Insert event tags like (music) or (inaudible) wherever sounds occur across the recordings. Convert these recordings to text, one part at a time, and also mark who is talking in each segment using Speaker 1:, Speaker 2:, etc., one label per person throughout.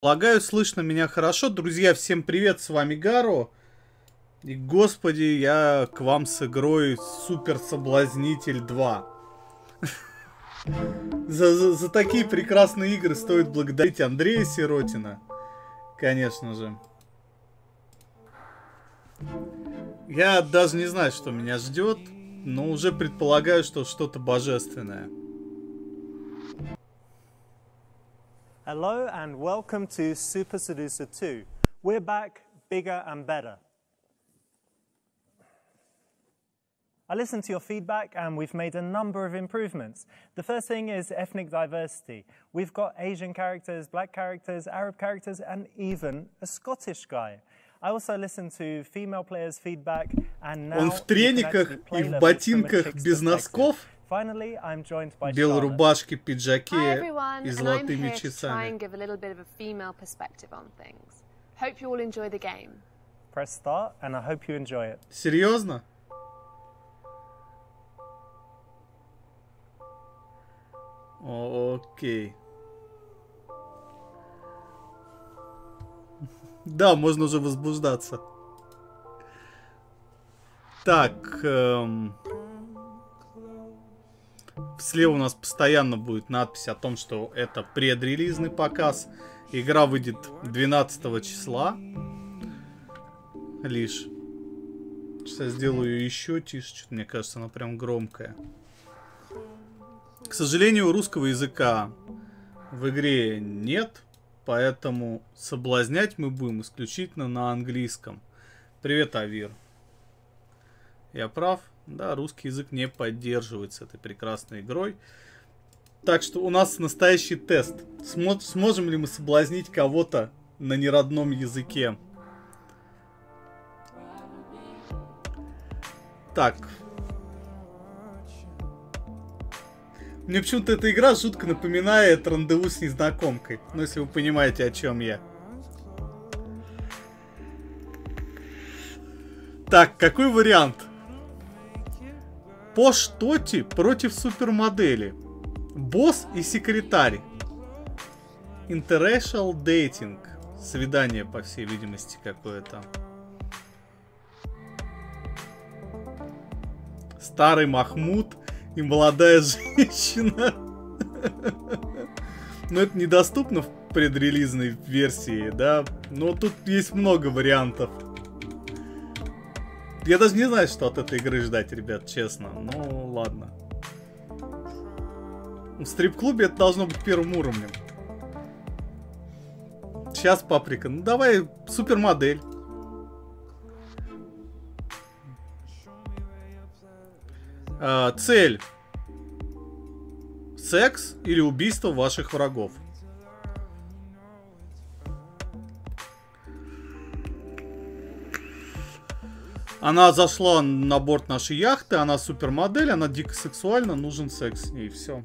Speaker 1: Полагаю, слышно меня хорошо. Друзья, всем привет, с вами Гаро. И, господи, я к вам с игрой Супер Соблазнитель 2. за, за, за такие прекрасные игры стоит благодарить Андрея Сиротина. Конечно же. Я даже не знаю, что меня ждет, но уже предполагаю, что что-то божественное.
Speaker 2: Hello and welcome to Super Seducer 2. We're back bigger and better. I listened to your feedback and we've made a number of improvements. The first thing is ethnic diversity. We've got Asian characters, black characters, Arab characters, and even a Scottish guy. I also listened to female players' feedback and now
Speaker 1: Он в трениках и в ботинках без носков,
Speaker 2: Finally, I'm joined by
Speaker 1: белой
Speaker 2: Charlotte.
Speaker 1: рубашке, пиджаке
Speaker 3: Hi everyone,
Speaker 1: и
Speaker 3: and I'm
Speaker 1: золотыми
Speaker 3: here to try
Speaker 1: часами.
Speaker 3: and give a little bit of a female perspective on things. Hope you all enjoy the game.
Speaker 2: Press start and I hope you enjoy it.
Speaker 1: Серьезно? Окей. Да, можно уже возбуждаться. Так. эм, Слева у нас постоянно будет надпись о том, что это предрелизный показ. Игра выйдет 12 числа. Лишь. Сейчас сделаю ее еще тише. Что-то мне кажется, она прям громкая. К сожалению, русского языка в игре нет, поэтому соблазнять мы будем исключительно на английском. Привет, Авир. Я прав? Да, русский язык не поддерживается этой прекрасной игрой. Так что у нас настоящий тест. Смо- сможем ли мы соблазнить кого-то на неродном языке? Так. Мне почему-то эта игра жутко напоминает рандеву с незнакомкой. Ну, если вы понимаете, о чем я. Так, какой вариант? По штоти против супермодели. Босс и секретарь. Interracial dating. Свидание, по всей видимости, какое-то. Старый Махмуд и молодая (laughs) женщина. Но это недоступно в предрелизной версии, да? Но тут есть много вариантов. Я даже не знаю, что от этой игры ждать, ребят, честно. Ну, ладно. В стрип-клубе это должно быть первым уровнем. Сейчас, паприка. Ну, давай, супермодель. А, цель. Секс или убийство ваших врагов. Она зашла на борт нашей яхты, она супермодель, она дико сексуальна, нужен секс с ней, все.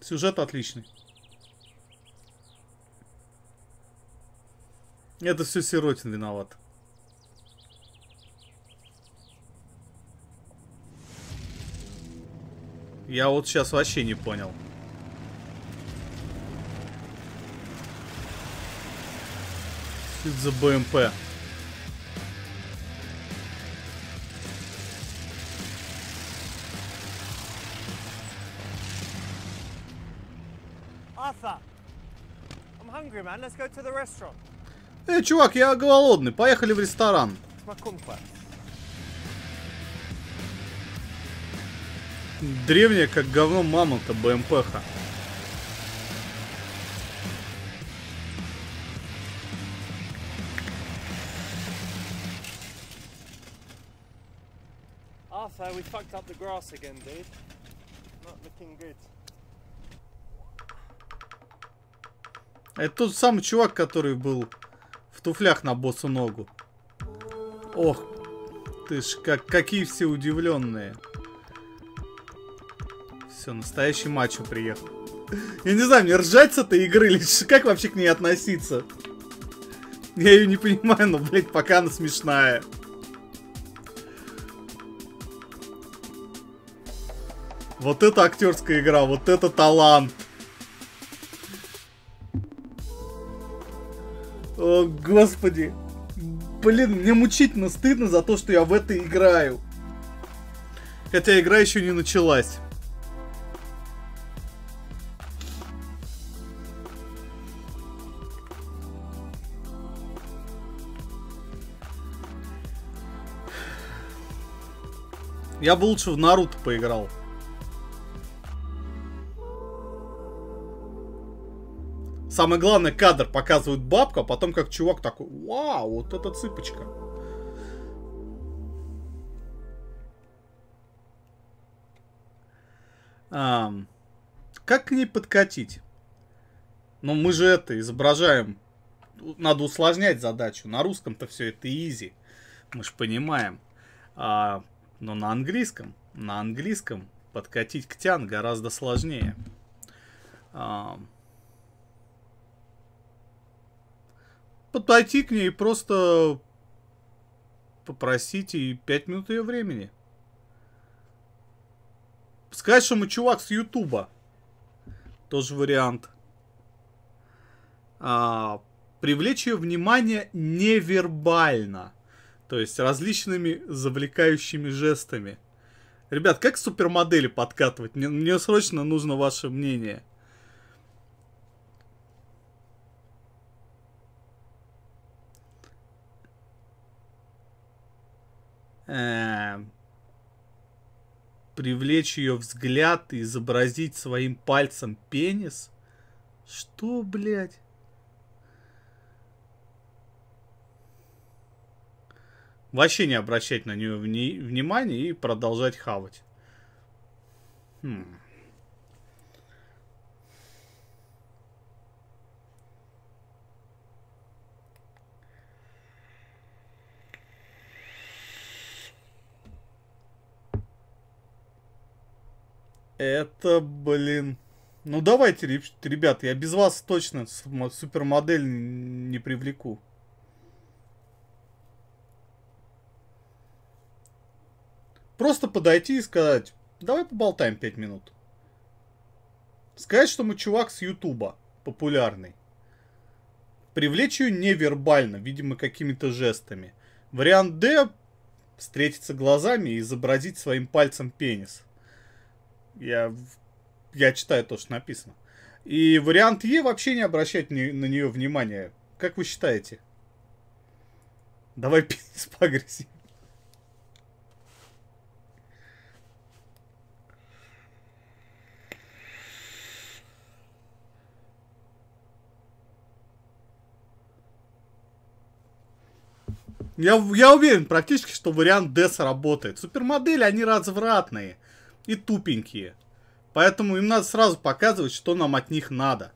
Speaker 1: Сюжет отличный. Это все Сиротин виноват. Я вот сейчас вообще не понял. Что это за БМП? Эй, чувак, я голодный, поехали в ресторан. Древняя, как говно мамонта, БМПха.
Speaker 2: Arthur, we fucked up the grass again, dude. Not looking good.
Speaker 1: Это тот самый чувак, который был в туфлях на босу ногу. Ох, ты ж, как, какие все удивленные. Все, настоящий мачо приехал. Я не знаю, мне ржать с этой игры или как вообще к ней относиться? Я ее не понимаю, но, блядь, пока она смешная. Вот это актерская игра, вот это талант. О, господи. Блин, мне мучительно стыдно за то, что я в это играю. Хотя игра еще не началась. Я бы лучше в Наруто поиграл. Самое главное, кадр показывает бабка, а потом как чувак такой, вау, вот эта цыпочка. А, как к ней подкатить? Ну, мы же это изображаем. Надо усложнять задачу. На русском-то все это изи. Мы же понимаем. А, но на английском, на английском подкатить к тян гораздо сложнее. А, подойти к ней просто попросить и 5 минут ее времени. Сказать, что мы чувак с Ютуба. Тоже вариант. А, привлечь ее внимание невербально. То есть различными завлекающими жестами. Ребят, как супермодели подкатывать? Мне, мне срочно нужно ваше мнение. Эм, привлечь ее взгляд и изобразить своим пальцем пенис? Что, блядь? Вообще не обращать на нее вни- внимания и продолжать хавать. Хм. Это, блин. Ну давайте, ребят, я без вас точно супермодель не привлеку. Просто подойти и сказать, давай поболтаем 5 минут. Сказать, что мы чувак с Ютуба, популярный. Привлечь ее невербально, видимо, какими-то жестами. Вариант Д встретиться глазами и изобразить своим пальцем пенис. Я, я читаю то, что написано. И вариант Е вообще не обращать на нее внимания. Как вы считаете? Давай (laughs) пенис поагрессивнее. Я, я уверен практически, что вариант D сработает. Супермодели, они развратные и тупенькие. Поэтому им надо сразу показывать, что нам от них надо.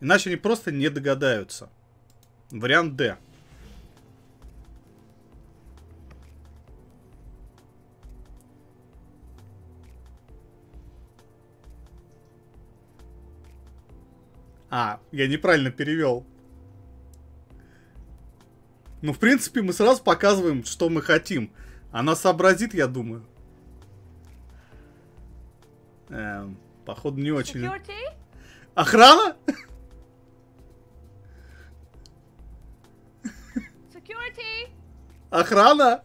Speaker 1: Иначе они просто не догадаются. Вариант D. А, я неправильно перевел. Ну, в принципе, мы сразу показываем, что мы хотим. Она сообразит, я думаю. Эм, походу, не очень. Security? Охрана? Security? Охрана?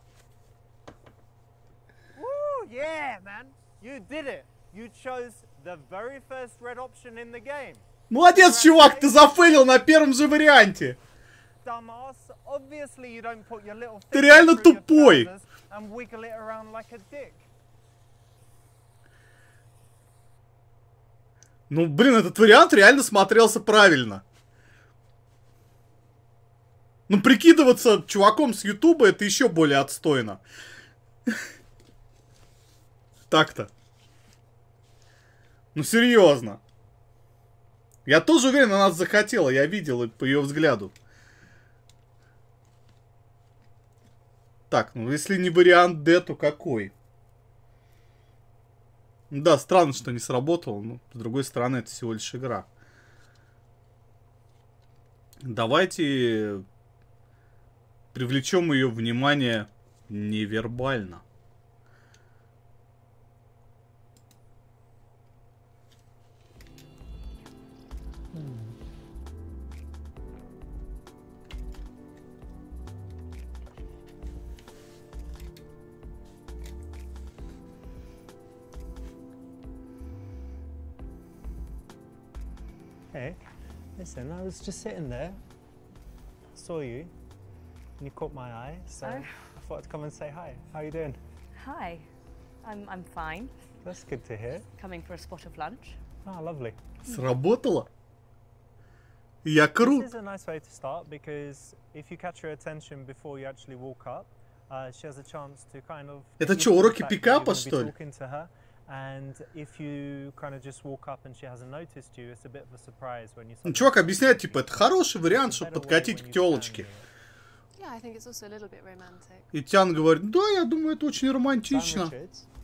Speaker 2: Woo, yeah, man. You did it. You chose the very first red option in the game.
Speaker 1: Молодец, чувак, ты зафейлил на первом же варианте. Ты реально тупой. Ну, блин, этот вариант реально смотрелся правильно. Ну, прикидываться чуваком с Ютуба это еще более отстойно. Так-то. Ну, серьезно. Я тоже уверен, она захотела, я видел по ее взгляду. Так, ну если не вариант D, то какой? Да, странно, что не сработало, но с другой стороны, это всего лишь игра. Давайте привлечем ее внимание невербально.
Speaker 2: Hey, listen, I was just sitting there, saw you, and you caught my eye, so
Speaker 4: Oh.
Speaker 2: I thought I'd come and say hi. How you doing?
Speaker 4: Hi, I'm, I'm fine.
Speaker 2: That's good to hear.
Speaker 4: Coming for a spot of lunch.
Speaker 2: Oh, lovely.
Speaker 1: Сработало. Я крут.
Speaker 2: This is a nice way to start because if you catch her attention before you actually walk up, uh, she has a chance to kind of.
Speaker 1: Это
Speaker 2: get
Speaker 1: чё,
Speaker 2: used to the
Speaker 1: уроки
Speaker 2: fact that
Speaker 1: пикапа,
Speaker 2: you're gonna be
Speaker 1: что ли?
Speaker 2: Talking to her, and if you kind of just walk up and she hasn't noticed you, it's a bit of a surprise when you.
Speaker 1: Ну,
Speaker 2: suddenly
Speaker 1: чувак объясняет, типа, это хороший вариант, чтобы подкатить к телочке.
Speaker 2: stand there.
Speaker 3: Yeah, I think it's also a little bit romantic.
Speaker 1: И Тян говорит, да, я думаю, это очень романтично.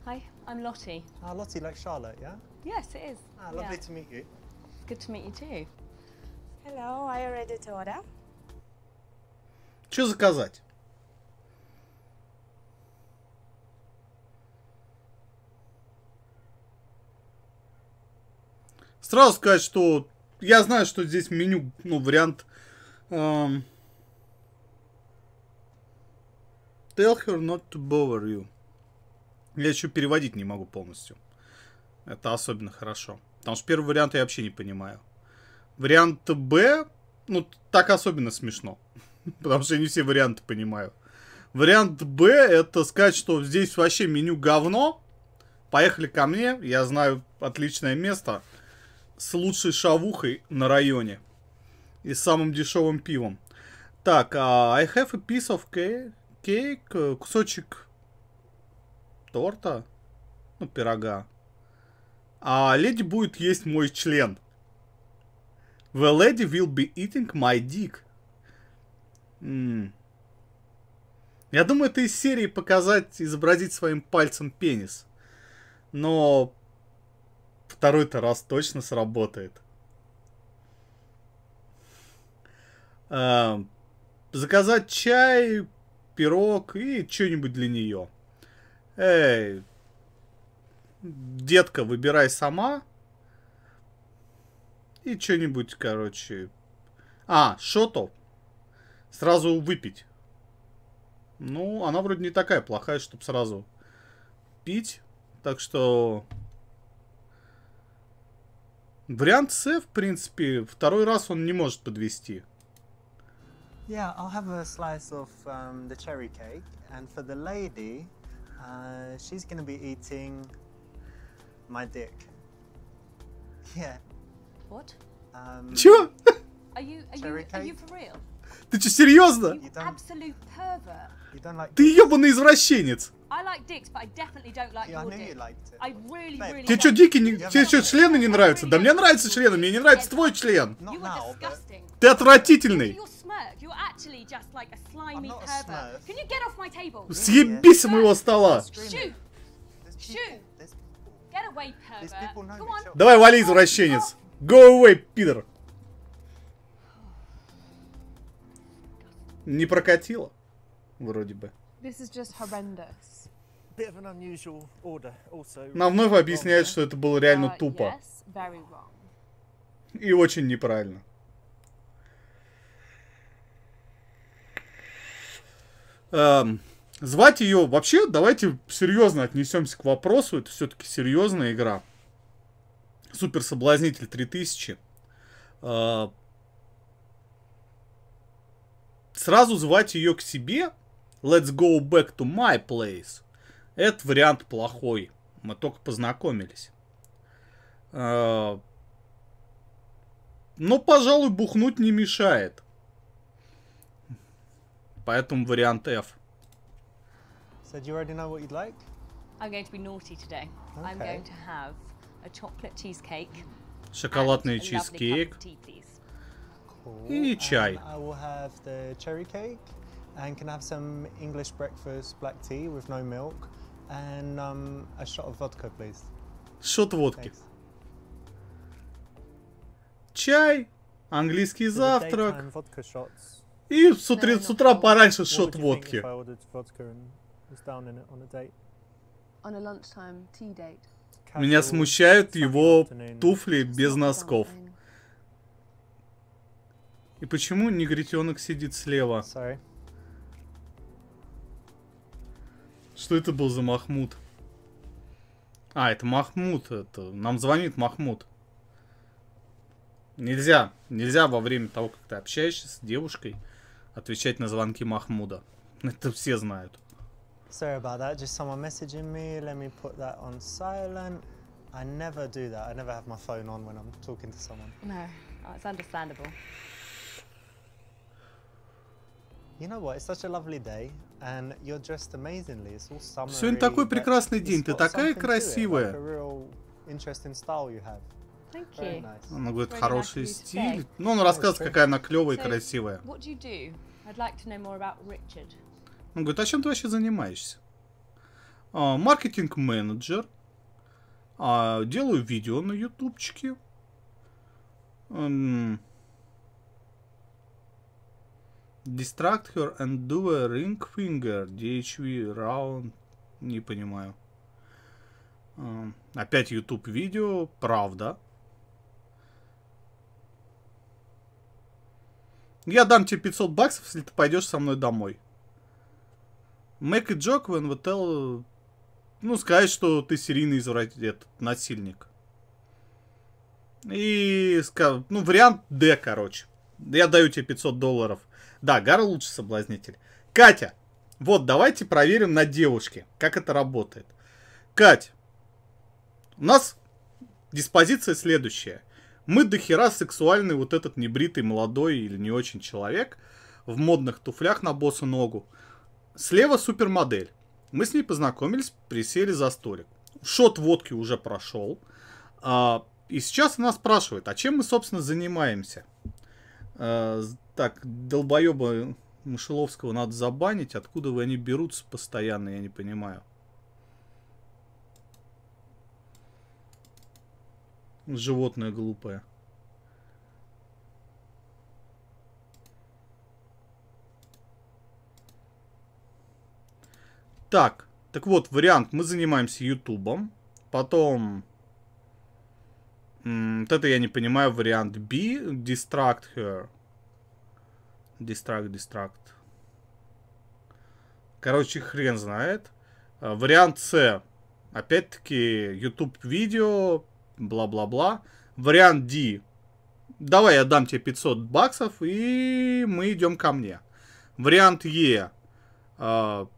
Speaker 4: Hi, I'm Lottie.
Speaker 2: Ah, Lottie like Charlotte, yeah?
Speaker 4: Yes, it is.
Speaker 2: Ah,
Speaker 4: Yeah.
Speaker 2: lovely to meet you.
Speaker 4: Good to meet you too.
Speaker 5: Hello, are you ready to order?
Speaker 1: Что заказать? Сразу сказать, что я знаю, что здесь меню, ну, вариант... эм, Tell her not to bother you. Я еще переводить не могу полностью. Это особенно хорошо. Потому что первый вариант я вообще не понимаю. Вариант Б, ну, так особенно смешно. (laughs) Потому что я не все варианты понимаю. Вариант Б это сказать, что здесь вообще меню говно. Поехали ко мне, я знаю отличное место с лучшей шавухой на районе и самым дешевым пивом. Так, а, I have a piece of cake, cake, э, кусочек торта, ну, пирога. А леди будет есть мой член. The lady will be eating my dick. М. Я думаю, это из серии показать, изобразить своим пальцем пенис. Но второй-то раз точно сработает. А, заказать чай, пирог и что-нибудь для нее. Эй, детка, выбирай сама. И что-нибудь, короче. А, шотов. Сразу выпить. Ну, она вроде не такая плохая, чтобы сразу пить. Так что... Вариант С, в принципе, второй раз он не может подвести.
Speaker 2: Yeah, I'll have a slice of um, the cherry cake, and for the lady, uh, she's to be eating my dick. Yeah.
Speaker 4: What?
Speaker 2: Um,
Speaker 1: Чё?
Speaker 4: Are you are you
Speaker 2: Cherry
Speaker 4: are you
Speaker 2: cake?
Speaker 4: for real?
Speaker 1: Ты что, серьезно? Ты ебаный извращенец. Тебе что, дикий? Не... Тебе что, члены не нравятся? Да мне нравятся члены, мне не нравится твой член. Ты отвратительный. Съебись с моего стола. Давай, вали, извращенец. Go away, пидор. Не прокатило. Вроде бы.
Speaker 3: This is just horrendous.
Speaker 2: Bit of an unusual order, also.
Speaker 1: Нам вновь объясняют, что это было реально
Speaker 3: Uh,
Speaker 1: тупо.
Speaker 3: Yes, very wrong.
Speaker 1: И очень неправильно. Эм, звать ее вообще, давайте серьезно отнесемся к вопросу. Это все-таки серьезная игра. Супер соблазнитель 3000. Э, сразу звать ее к себе. Let's go back to my place. Это вариант плохой. Мы только познакомились. Э, но, пожалуй, бухнуть не мешает. Поэтому вариант F.
Speaker 2: So do you already know what you'd like?
Speaker 4: I'm going to be naughty today. I'm
Speaker 2: Okay.
Speaker 4: going to have a chocolate cheesecake.
Speaker 1: Шоколадный чизкейк
Speaker 4: tea.
Speaker 1: И чай.
Speaker 2: And I will have the cherry cake, and can I have some English breakfast black tea with no milk, and um, a shot of vodka, please.
Speaker 1: Шот водки.
Speaker 2: Thanks.
Speaker 1: Чай, английский завтрак. И с утра, с утра пораньше шот водки. Меня смущают его туфли без носков. И почему негритенок сидит слева?
Speaker 2: Sorry.
Speaker 1: Что это был за Махмуд? А, это Махмуд. Это... Нам звонит Махмуд. Нельзя, нельзя во время того, как ты общаешься с девушкой, отвечать на звонки Махмуда. Это все знают.
Speaker 2: Sorry about that. Just someone messaging me. Let me put that on silent. I never do that. I never have my phone on when I'm talking to someone.
Speaker 4: No, oh, it's understandable.
Speaker 2: You know what? It's such a lovely day, and you're dressed amazingly. It's all summery.
Speaker 1: Сегодня такой прекрасный
Speaker 2: it's
Speaker 1: день. Ты такая
Speaker 2: something to it,
Speaker 1: красивая.
Speaker 2: Like a real interesting style you have.
Speaker 4: Thank
Speaker 2: Very
Speaker 4: you.
Speaker 2: nice.
Speaker 1: Она говорит,
Speaker 4: Really
Speaker 1: хороший стиль.
Speaker 4: say.
Speaker 1: Ну, он рассказывает, какая она клевая и
Speaker 4: So,
Speaker 1: красивая.
Speaker 4: What do you do? I'd like to know more about Richard.
Speaker 1: Он говорит, а чем ты вообще занимаешься? «А, Маркетинг-менеджер. А, делаю видео на ютубчике. Distract her and do a ring finger. DHV round. Не понимаю. А, Опять YouTube видео. Правда. Я дам тебе 500 баксов, если ты пойдешь со мной домой. Make a joke when we tell... Ну, сказать, что ты серийный изврат... этот, насильник. И... Ну, вариант D, короче. Я даю тебе 500 долларов. Да, Гара лучший соблазнитель. Катя, вот, давайте проверим на девушке, как это работает. Кать, у нас диспозиция следующая. Мы дохера сексуальный вот этот небритый молодой или не очень человек в модных туфлях на босу ногу. Слева супермодель. Мы с ней познакомились, присели за столик. Шот водки уже прошел. А, и сейчас она спрашивает, а чем мы, собственно, занимаемся? А, так, долбоеба Мышеловского надо забанить. Откуда вы они берутся постоянно, я не понимаю. Животное глупое. Так, так вот, вариант. Мы занимаемся Ютубом. Потом... Вот это я не понимаю. Вариант B. Distract her. Distract, distract. Короче, хрен знает. А, Вариант С. Опять-таки, YouTube видео, бла-бла-бла. Вариант D. Давай я дам тебе 500 баксов, и мы идем ко мне. Вариант Е. а,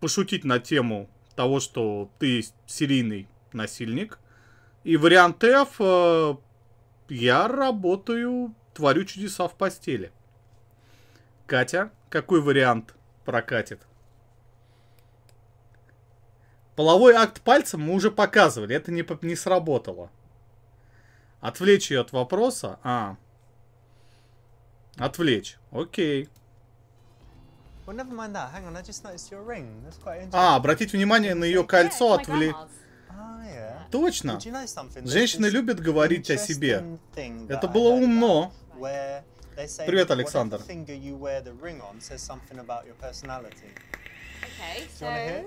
Speaker 1: Пошутить на тему того, что ты серийный насильник. И вариант F. э, Я работаю, творю чудеса в постели. Катя, какой вариант прокатит? Половой акт пальцем мы уже показывали, это не, не сработало. Отвлечь ее от вопроса? А. Отвлечь. Окей. А, обратить внимание на ее кольцо, отвлечь.
Speaker 2: Ah.
Speaker 1: Точно. Женщины любят говорить о себе. Это было умно. Привет, Александр.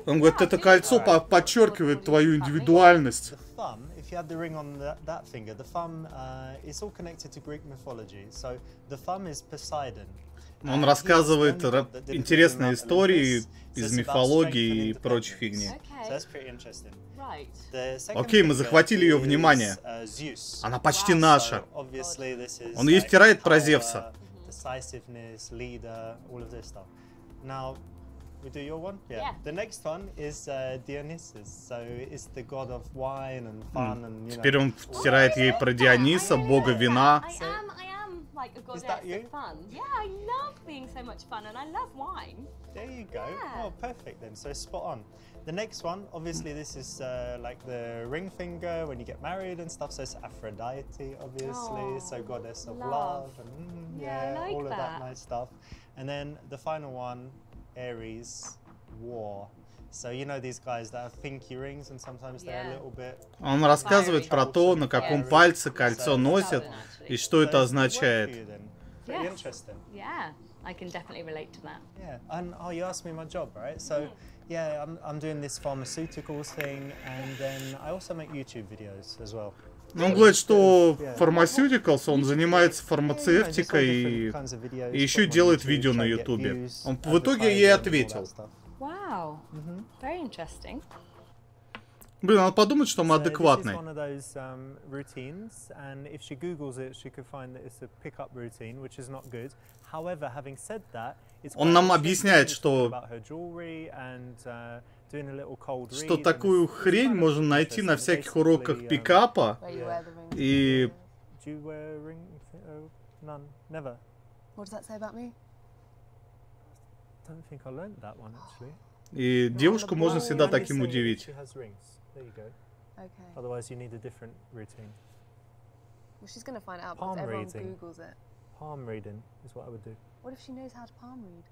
Speaker 1: Он говорит, это кольцо по- подчеркивает твою индивидуальность.
Speaker 2: The thumb, if you have the ring on that, that finger, the thumb uh, is all connected to Greek mythology. So the thumb is Poseidon.
Speaker 1: Он рассказывает интересные истории из мифологии и прочей фигни. Окей, мы захватили ее внимание.
Speaker 2: uh.
Speaker 1: Она почти наша. Он ей
Speaker 2: like
Speaker 1: втирает про Зевса.
Speaker 2: We do your one?
Speaker 4: Yeah.
Speaker 2: The next one is uh, Dionysus. So it's the god of wine and fun and, you know.
Speaker 1: Теперь он втирает ей про Диониса, бога вина.
Speaker 4: I am, I am like a goddess
Speaker 2: that you?
Speaker 4: of fun. Yeah, I love being so much fun and I love wine.
Speaker 2: There you go.
Speaker 4: Yeah.
Speaker 2: Oh, perfect then. So spot on. The next one, obviously, this is uh, like the ring finger when you get married and stuff. So it's Aphrodite, obviously.
Speaker 4: Oh,
Speaker 2: so goddess of
Speaker 4: love.
Speaker 2: love, and mm,
Speaker 4: Yeah,
Speaker 2: yeah,
Speaker 4: like
Speaker 2: all of that
Speaker 4: that.
Speaker 2: nice stuff. And then the final one, Aries, war. So you know these guys that have pinky rings and sometimes they're a
Speaker 4: Yeah.
Speaker 2: little bit.
Speaker 1: Он рассказывает про то, на каком пальце кольцо носят и что это означает.
Speaker 2: you then. Pretty
Speaker 4: Yes.
Speaker 2: interesting.
Speaker 4: Yeah, I can definitely relate to that.
Speaker 2: Yeah, and oh, you asked me my job, right? So, yeah, I'm, I'm doing this pharmaceuticals thing, and then I also make YouTube videos as well.
Speaker 1: Он говорит, что pharmaceuticals, он занимается фармацевтикой и, еще делает
Speaker 2: YouTube,
Speaker 1: видео на Ютубе. Он в итоге ей ответил.
Speaker 4: Wow, very interesting.
Speaker 1: Блин, надо подумать, что мы
Speaker 2: So this is
Speaker 1: адекватный.
Speaker 2: one of those um, routines, and if she Googles it, she could find that it's a pickup routine, which is not good. However, having said that, it's
Speaker 1: Он
Speaker 2: quite
Speaker 1: нам
Speaker 2: interesting
Speaker 1: объясняет, что-
Speaker 2: about her jewelry and, uh, doing a little cold read,
Speaker 1: Что такую хрень можно найти на всяких уроках
Speaker 2: um,
Speaker 1: пикапа.
Speaker 3: Where you
Speaker 2: Yeah.
Speaker 3: wear the ring.
Speaker 1: И
Speaker 2: Do you wear a ring? Oh, none, never.
Speaker 3: What does that say about me?
Speaker 2: Don't think I learnt that one actually.
Speaker 1: И девушку можно всегда таким удивить.
Speaker 2: Otherwise, you need a different routine.
Speaker 3: Well, she's going to find out
Speaker 2: Palm
Speaker 3: because everyone
Speaker 2: reading.
Speaker 3: Googles it.
Speaker 2: Palm reading is what I would do.
Speaker 3: What if she knows how to palm read?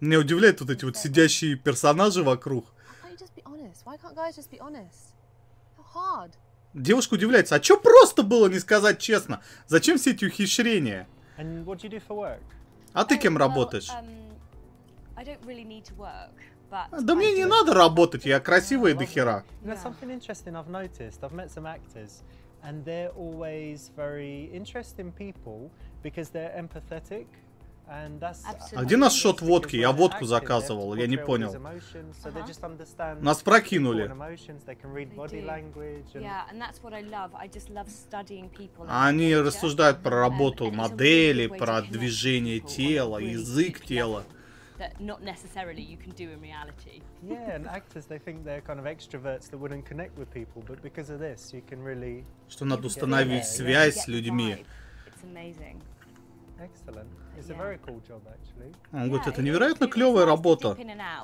Speaker 1: Меня удивляют вот эти вот сидящие персонажи вокруг. Девушка удивляется, а чё просто было не сказать честно? Зачем все эти ухищрения? А ты
Speaker 4: Oh,
Speaker 1: кем работаешь?
Speaker 4: um,
Speaker 1: Да мне не надо работать, я красивая до хера.
Speaker 2: You know,
Speaker 3: Yeah.
Speaker 2: something interesting I've noticed. I've met some actors, and they're always very interesting people because they're empathetic, and that's.
Speaker 4: Absolutely.
Speaker 1: А где наш шот водки? Я водку заказывал, я не понял.
Speaker 4: Uh-huh.
Speaker 1: Нас прокинули. А Они рассуждают про
Speaker 4: Um,
Speaker 1: работу модели, про движение тела, язык тела.
Speaker 4: That not necessarily you can do in reality.
Speaker 2: Yeah, and actors they think they're kind of extroverts that wouldn't connect with people, but because of this, you can really
Speaker 1: Что надо установить связь с людьми.
Speaker 4: It's amazing.
Speaker 2: excellent. It's a very cool job actually.
Speaker 1: Он говорит, это невероятно
Speaker 4: It's
Speaker 1: клевая работа.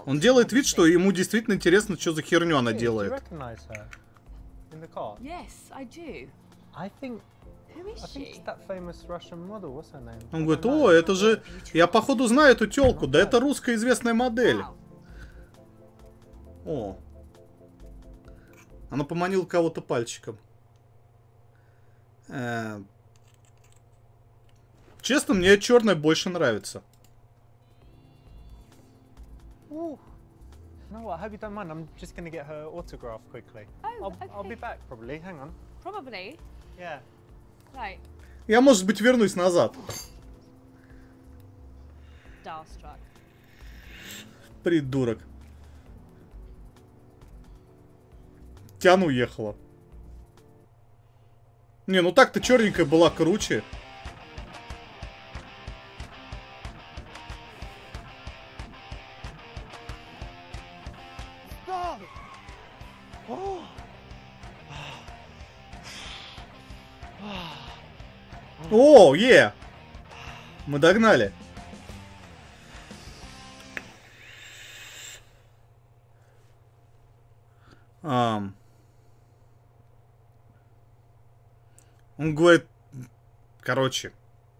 Speaker 1: Он делает вид, что ему действительно интересно, что за херню она делает.
Speaker 4: Yes, I do.
Speaker 2: I think
Speaker 4: Who is
Speaker 2: I think it's
Speaker 4: she?
Speaker 2: that famous Russian model. What's her name?
Speaker 1: Он говорит, о, это же... Я походу знаю эту телку, да это русская известная модель. О. Она поманила кого-то пальчиком. Э, Честно, мне черная больше нравится.
Speaker 2: Ooh. You know what? I hope you don't mind. I'm just going to get her autograph quickly.
Speaker 4: Oh,
Speaker 2: I'll, I'll be
Speaker 4: okay.
Speaker 2: back probably. Hang on.
Speaker 4: Probably.
Speaker 2: Yeah.
Speaker 1: Я, может быть, вернусь назад. Придурок. Тян уехала. Не, ну так-то черненькая была круче. Догнали. Ам. Он говорит, короче,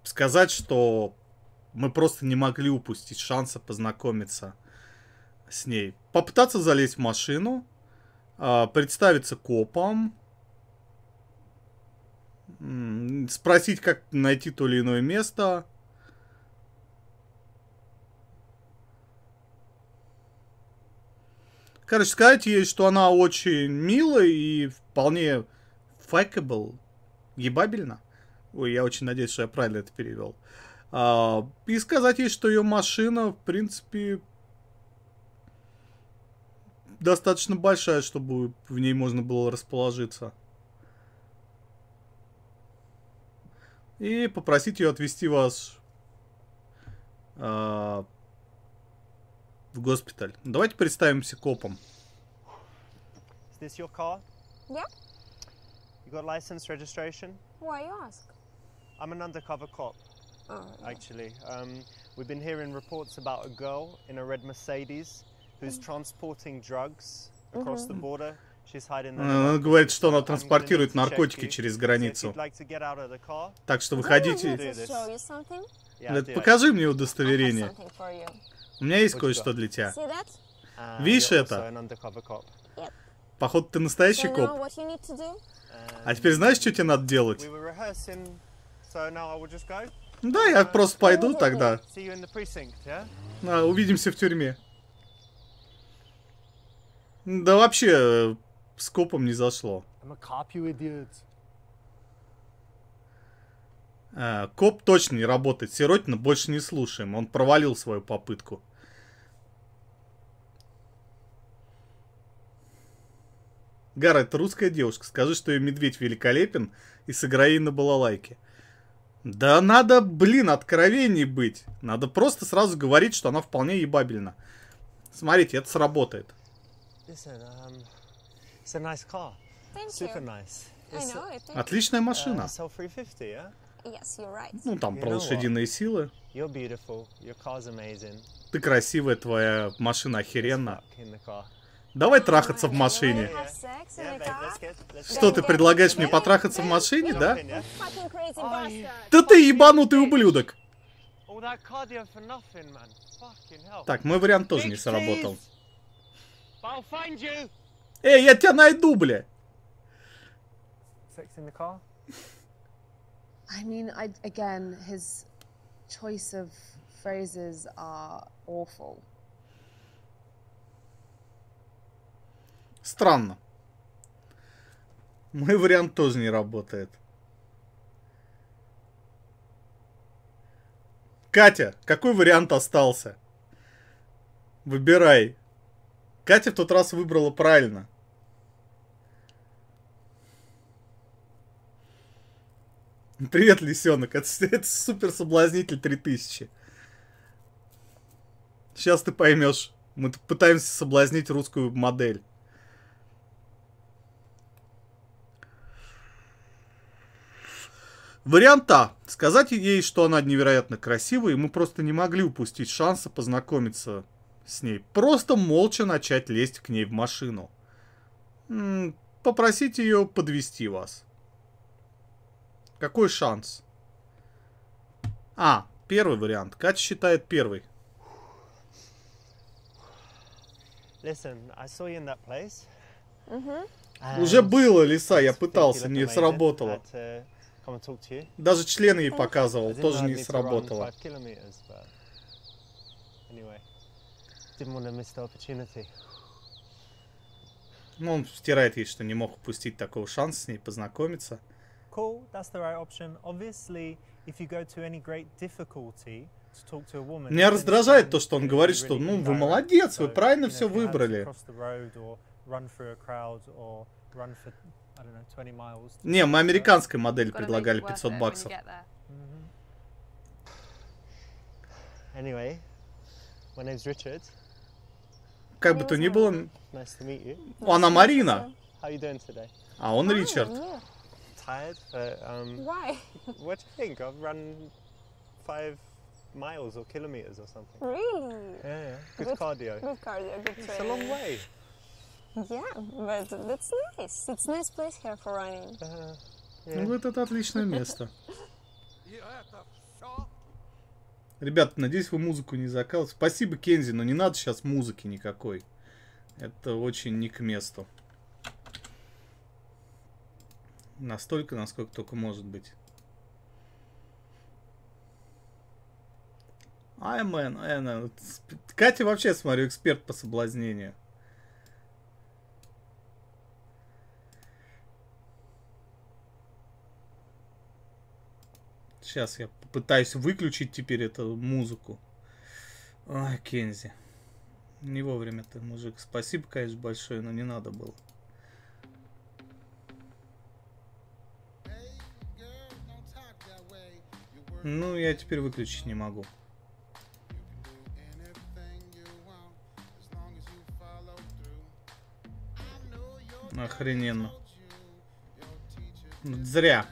Speaker 1: сказать, что мы просто не могли упустить шанса познакомиться с ней. Попытаться залезть в машину, а, представиться копом, спросить, как найти то или иное место. Короче, сказать ей, что она очень милая и вполне fuckable, ебабельно. Ой, я очень надеюсь, что я правильно это перевел. А, и сказать ей, что ее машина, в принципе, достаточно большая, чтобы в ней можно было расположиться. И попросить ее отвезти вас а, в госпиталь. Давайте представимся копом.
Speaker 2: Is this your car?
Speaker 5: Yeah.
Speaker 2: You got license, registration?
Speaker 5: Why you ask?
Speaker 2: I'm an undercover cop,
Speaker 5: Oh,
Speaker 2: actually. Um, we've been hearing reports about a girl in a red Mercedes who's transporting drugs across the border.
Speaker 1: Она говорит, что она транспортирует наркотики через границу. Так что выходите.
Speaker 2: yeah,
Speaker 1: покажи мне удостоверение. У меня есть кое-что для тебя.
Speaker 2: And
Speaker 1: Видишь это? Походу, ты настоящий коп. А теперь знаешь, что тебе надо делать? Да, я просто пойду тогда. А, увидимся в тюрьме. Да вообще, э, с копом не зашло.
Speaker 2: I'm a cop, you idiot.
Speaker 1: А, коп точно не работает. Сиротина больше не слушаем. Он провалил свою попытку. Гара, это русская девушка. Скажи, что ее медведь великолепен, и сыграй ей на балалайке. Да надо, блин, откровений быть. Надо просто сразу говорить, что она вполне ебабельна. Смотрите, это сработает.
Speaker 6: Listen, um, it's a nice car.
Speaker 5: Thank
Speaker 6: Super
Speaker 5: you.
Speaker 6: nice.
Speaker 5: I
Speaker 6: It's,
Speaker 5: know it. Thank
Speaker 1: Отличная
Speaker 6: uh,
Speaker 1: машина.
Speaker 6: SL 350, yeah?
Speaker 5: Yes, you're right.
Speaker 1: Ну, там
Speaker 6: You
Speaker 1: про лошадиные силы.
Speaker 6: You're beautiful. Your car's amazing.
Speaker 1: Ты красивая, твоя машина
Speaker 6: car.
Speaker 1: Давай трахаться в машине. Что,
Speaker 6: get
Speaker 1: ты предлагаешь мне потрахаться в машине, да? Да ты ебанутый ублюдок. Так, мой вариант тоже не сработал. Эй, я тебя найду, бля.
Speaker 2: Sex in the car?
Speaker 3: I mean, I, again, his choice of phrases are awful.
Speaker 1: Странно. Мой вариант тоже не работает. Катя, какой вариант остался? Выбирай. Катя в тот раз выбрала правильно. (laughs) Привет, лисенок. Это, это супер соблазнитель 3000. Сейчас ты поймешь. Мы пытаемся соблазнить русскую модель. Вариант А. Сказать ей, что она невероятно красивая, и мы просто не могли упустить шанса познакомиться с ней. Просто молча начать лезть к ней в машину. М, Попросить ее подвести вас. Какой шанс? А, первый вариант. Катя считает первый.
Speaker 6: Listen, I saw you in that place.
Speaker 1: Уже
Speaker 6: And
Speaker 1: было, Лиса, я пытался, не сработало.
Speaker 6: You.
Speaker 1: Даже члены ей показывал, тоже не сработало. Ну, он втирает ей, что не мог упустить такого шанса с ней познакомиться.
Speaker 2: Cool, that's the right option. Obviously, if you go to any great difficulty to talk to a woman,
Speaker 1: Меня раздражает то, что он говорит, что, ну, вы молодец, вы правильно все выбрали.
Speaker 2: cross the road or run through a crowd or run for, I don't know, 20 miles.
Speaker 1: Не, мы американской
Speaker 3: make
Speaker 1: предлагали
Speaker 3: it worth
Speaker 1: 500
Speaker 3: it when you
Speaker 1: баксов.
Speaker 3: get there.
Speaker 6: Anyway, my name's Richard.
Speaker 1: Как бы то ни было, она Марина, а он Ричард.
Speaker 6: Tired, but um,
Speaker 5: Why?
Speaker 6: what do you think? I've run five miles or kilometers or something.
Speaker 5: Really?
Speaker 6: Yeah, yeah. Good
Speaker 5: Good-
Speaker 6: cardio.
Speaker 5: Good cardio, good
Speaker 6: It's a
Speaker 5: training.
Speaker 6: long way.
Speaker 5: Yeah, but that's nice. It's a nice place here for running.
Speaker 6: Uh,
Speaker 1: Ну,
Speaker 6: yeah.
Speaker 1: вот это отличное место. Ребят, надеюсь, вы музыку не заказываете. Спасибо, Кензи, но не надо сейчас музыки никакой. Это очень не к месту. Настолько, насколько только может быть. Ай, мэн, Эна. Катя вообще, смотрю, эксперт по соблазнению. Сейчас я попытаюсь выключить теперь эту музыку. Ай, Кензи. Не вовремя ты, мужик. Спасибо, конечно, большое, но не надо было. Ну, я теперь выключить не могу. Охрененно. Зря.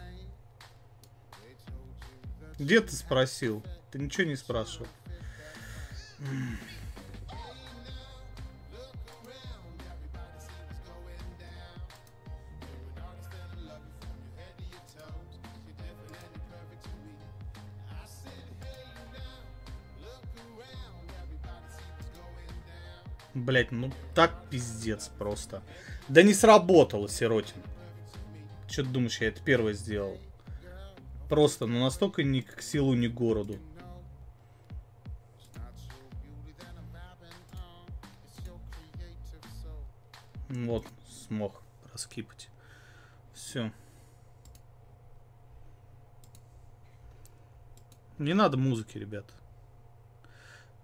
Speaker 1: Где ты спросил? Ты ничего не спрашивал. Блять, ну так пиздец просто. Да не сработало, Сиротин. Че ты думаешь, я это первое сделал? Просто, ну настолько ни к силу, ни к городу. Вот, смог раскипать. Все. Не надо музыки, ребят.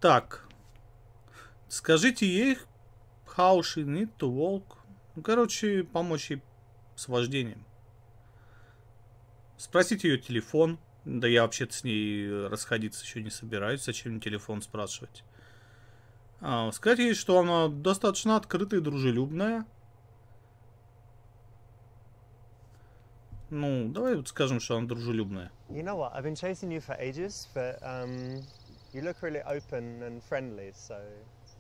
Speaker 1: Так. Скажите ей, how she need to walk Ну, короче, помочь ей с вождением. Спросить ее телефон. Да я вообще-то с ней расходиться еще не собираюсь. Зачем мне телефон спрашивать? А, сказать ей, что она достаточно открытая и дружелюбная. Ну, давай вот скажем, что она дружелюбная.
Speaker 6: You know what? I've been chasing you for ages, but um, you look really open and friendly, so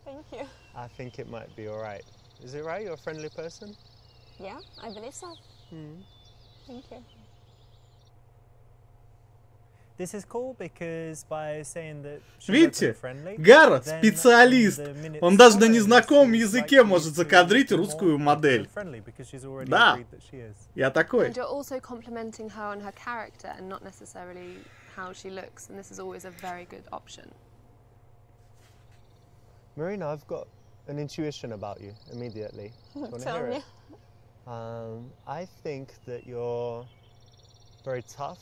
Speaker 5: Thank you.
Speaker 6: I think it might be all right. Is it right? You're a friendly person?
Speaker 5: Yeah, I believe so.
Speaker 6: Hmm.
Speaker 5: Thank you.
Speaker 2: This is cool because by saying that she's
Speaker 1: Видите?
Speaker 2: open and friendly,
Speaker 1: Гара
Speaker 2: then
Speaker 1: специалист.
Speaker 2: in the minutes
Speaker 1: Он даже на
Speaker 2: following this,
Speaker 1: незнакомом
Speaker 2: it's
Speaker 1: языке
Speaker 2: likely
Speaker 1: может
Speaker 2: to
Speaker 1: закадрить
Speaker 2: be
Speaker 1: русскую
Speaker 2: more
Speaker 1: модель.
Speaker 2: open and friendly because she's already
Speaker 1: Да.
Speaker 2: agreed that she is.
Speaker 1: Я такой.
Speaker 3: And you're also complimenting her on her character and not necessarily how she looks, and this is always a very good option.
Speaker 6: Marina, I've got an intuition about you immediately. Do you want to
Speaker 5: Tell
Speaker 6: hear
Speaker 5: me.
Speaker 6: it? Um, I think that you're very tough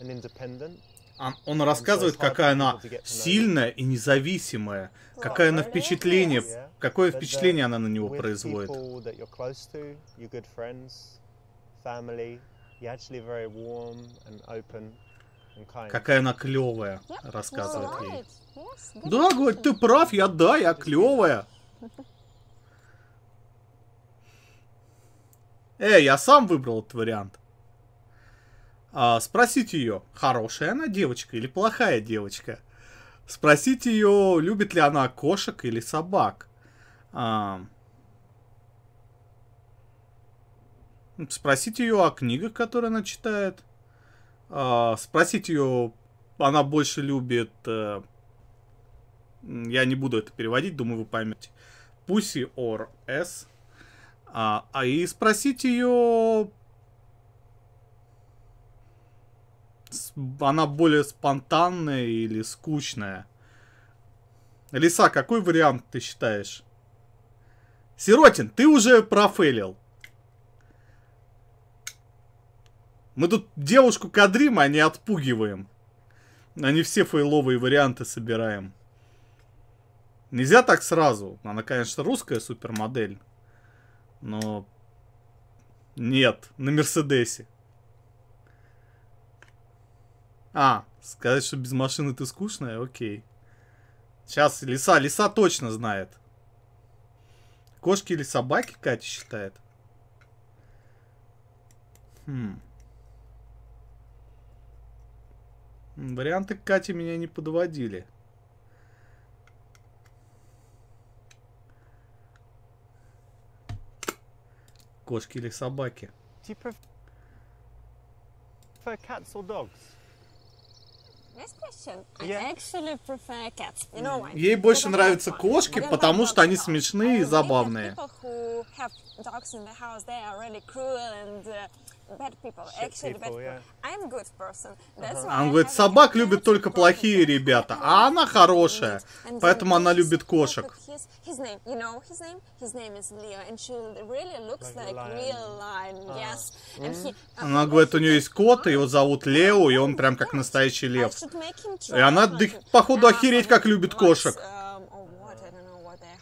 Speaker 6: and independent.
Speaker 1: А Он рассказывает, какая она сильная и независимая. Какое она впечатление, какое впечатление она на него производит. Какая она клевая, рассказывает ей. Да, говорит, ты прав, я да, я клевая. Эй, я сам выбрал этот вариант. А, спросите ее, хорошая она девочка или плохая девочка. Спросите ее, любит ли она кошек или собак. А, спросите ее о книгах, которые она читает. А, спросите ее, она больше любит... э, я не буду это переводить, думаю, вы поймете. Pussy or S. А, а и спросить ее... Она более спонтанная или скучная? Лиса, какой вариант ты считаешь? Сиротин, ты уже профейлил. Мы тут девушку кадрим, а не отпугиваем. Не все фейловые варианты собираем. Нельзя так сразу. Она, конечно, русская супермодель. Но... Нет, на Мерседесе. А, сказать, что без машины ты скучная? Окей. Сейчас лиса, лиса точно знает. Кошки или собаки Катя считает? Хм. Варианты Кати меня не подводили. Кошки или собаки?
Speaker 6: Do you pref- prefer cats or dogs?
Speaker 5: Nice question. I
Speaker 6: Yeah.
Speaker 5: actually prefer cats. You know why?
Speaker 1: Ей больше нравятся кошки, потому что они смешные и забавные.
Speaker 5: People who have dogs in the house, they are really cruel and uh, bad people. Actually, bad
Speaker 6: people,
Speaker 5: people.
Speaker 6: yeah.
Speaker 5: I'm good person. That's why
Speaker 1: Она
Speaker 5: I
Speaker 1: говорит, собак любят
Speaker 5: and
Speaker 1: только плохие ребята, а она хорошая, поэтому она любит кошек.
Speaker 5: His, his name, you know his name? His name is Leo, and she really looks
Speaker 6: Like a
Speaker 5: like,
Speaker 6: lion.
Speaker 5: real lion. Yes. And he,
Speaker 1: Она
Speaker 5: uh,
Speaker 1: говорит, у нее есть кот, его зовут Лео, и он прям как настоящий лев. И она, походу,
Speaker 5: Uh,
Speaker 1: охереть, как любит кошек.
Speaker 5: um, or what, I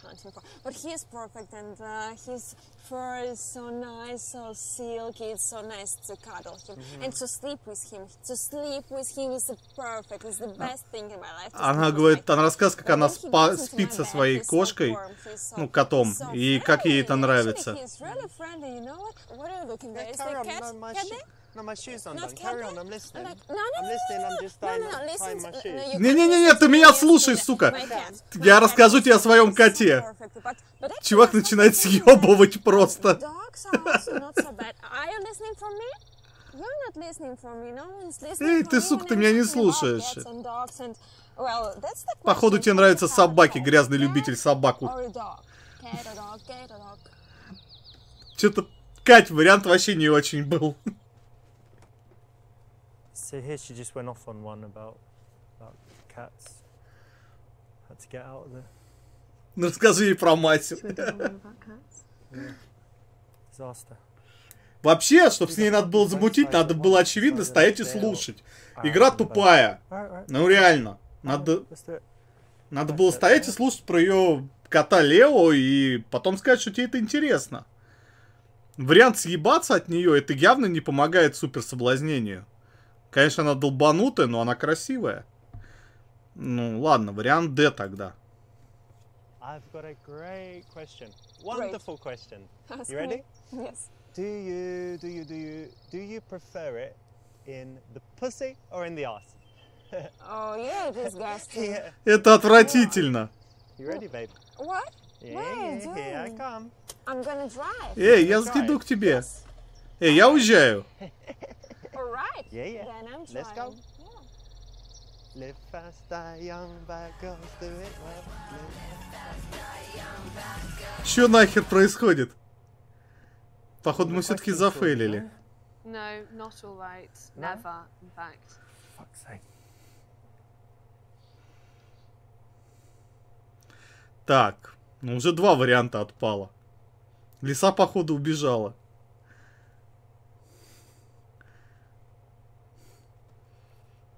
Speaker 5: don't for. But he is perfect, and uh, his fur is so nice, so silky. It's so nice to cuddle him and to sleep with him. To sleep with him is perfect. It's the best thing in my life.
Speaker 1: Она говорит, она рассказывает, как она спа- спит со своей
Speaker 5: he's so
Speaker 1: кошкой,
Speaker 5: he's
Speaker 1: ну, котом,
Speaker 5: so
Speaker 1: и как ей это
Speaker 5: friendly.
Speaker 1: нравится.
Speaker 6: On. No, my, shoes
Speaker 5: Not
Speaker 6: undone.
Speaker 5: cat
Speaker 6: Carry on. I'm listening. I'm listening. I'm just
Speaker 5: no,
Speaker 6: tying,
Speaker 5: no, listen,
Speaker 6: tying my shoes.
Speaker 5: you
Speaker 1: Не-не-не,
Speaker 5: can't
Speaker 1: ты
Speaker 5: listen
Speaker 1: меня слушай, сука. Я расскажу тебе о своем коте. Чувак начинает съебывать просто. Эй, ты, сука, ты меня не слушаешь. Походу, тебе нравятся собаки, грязный любитель собаку. Что-то, Кать, вариант вообще не очень был.
Speaker 2: So here she just went off on one about about cats. Had to get out of the
Speaker 1: Ну, расскажи ей про мать. Вообще, чтобы с ней надо было замутить, надо было, очевидно, стоять и слушать. Игра тупая. Ну, реально. Надо, надо было стоять и слушать про ее кота Лео, и потом сказать, что тебе это интересно. Вариант съебаться от нее, это явно не помогает суперсоблазнению. Конечно, она долбанутая, но она красивая. Ну, ладно, вариант Д тогда.
Speaker 6: I've got a great question. Wonderful question.
Speaker 5: Ask
Speaker 6: You ready?
Speaker 5: me. Yes.
Speaker 6: Do you, do you, do you, do you prefer it in the pussy or in the ass?
Speaker 5: Oh, you're disgusting.
Speaker 6: Yeah.
Speaker 1: Это отвратительно.
Speaker 6: You ready, babe?
Speaker 5: What?
Speaker 6: Yeah,
Speaker 5: you
Speaker 6: yeah, here I come.
Speaker 5: I'm gonna drive.
Speaker 1: Эй, я
Speaker 6: Давай.
Speaker 1: иду к тебе. Эй, я уезжаю.
Speaker 5: Right.
Speaker 6: Yeah, yeah.
Speaker 5: Then I'm
Speaker 6: Let's go.
Speaker 5: Yeah.
Speaker 6: Live fast, die young, bad girls do it well. Live
Speaker 1: Что нахер происходит? Походу, мы все-таки зафейлили.
Speaker 3: No, not all right. Never, in fact.
Speaker 2: Fuck's sake.
Speaker 1: Так, ну уже два варианта отпало. Лиса, походу, убежала.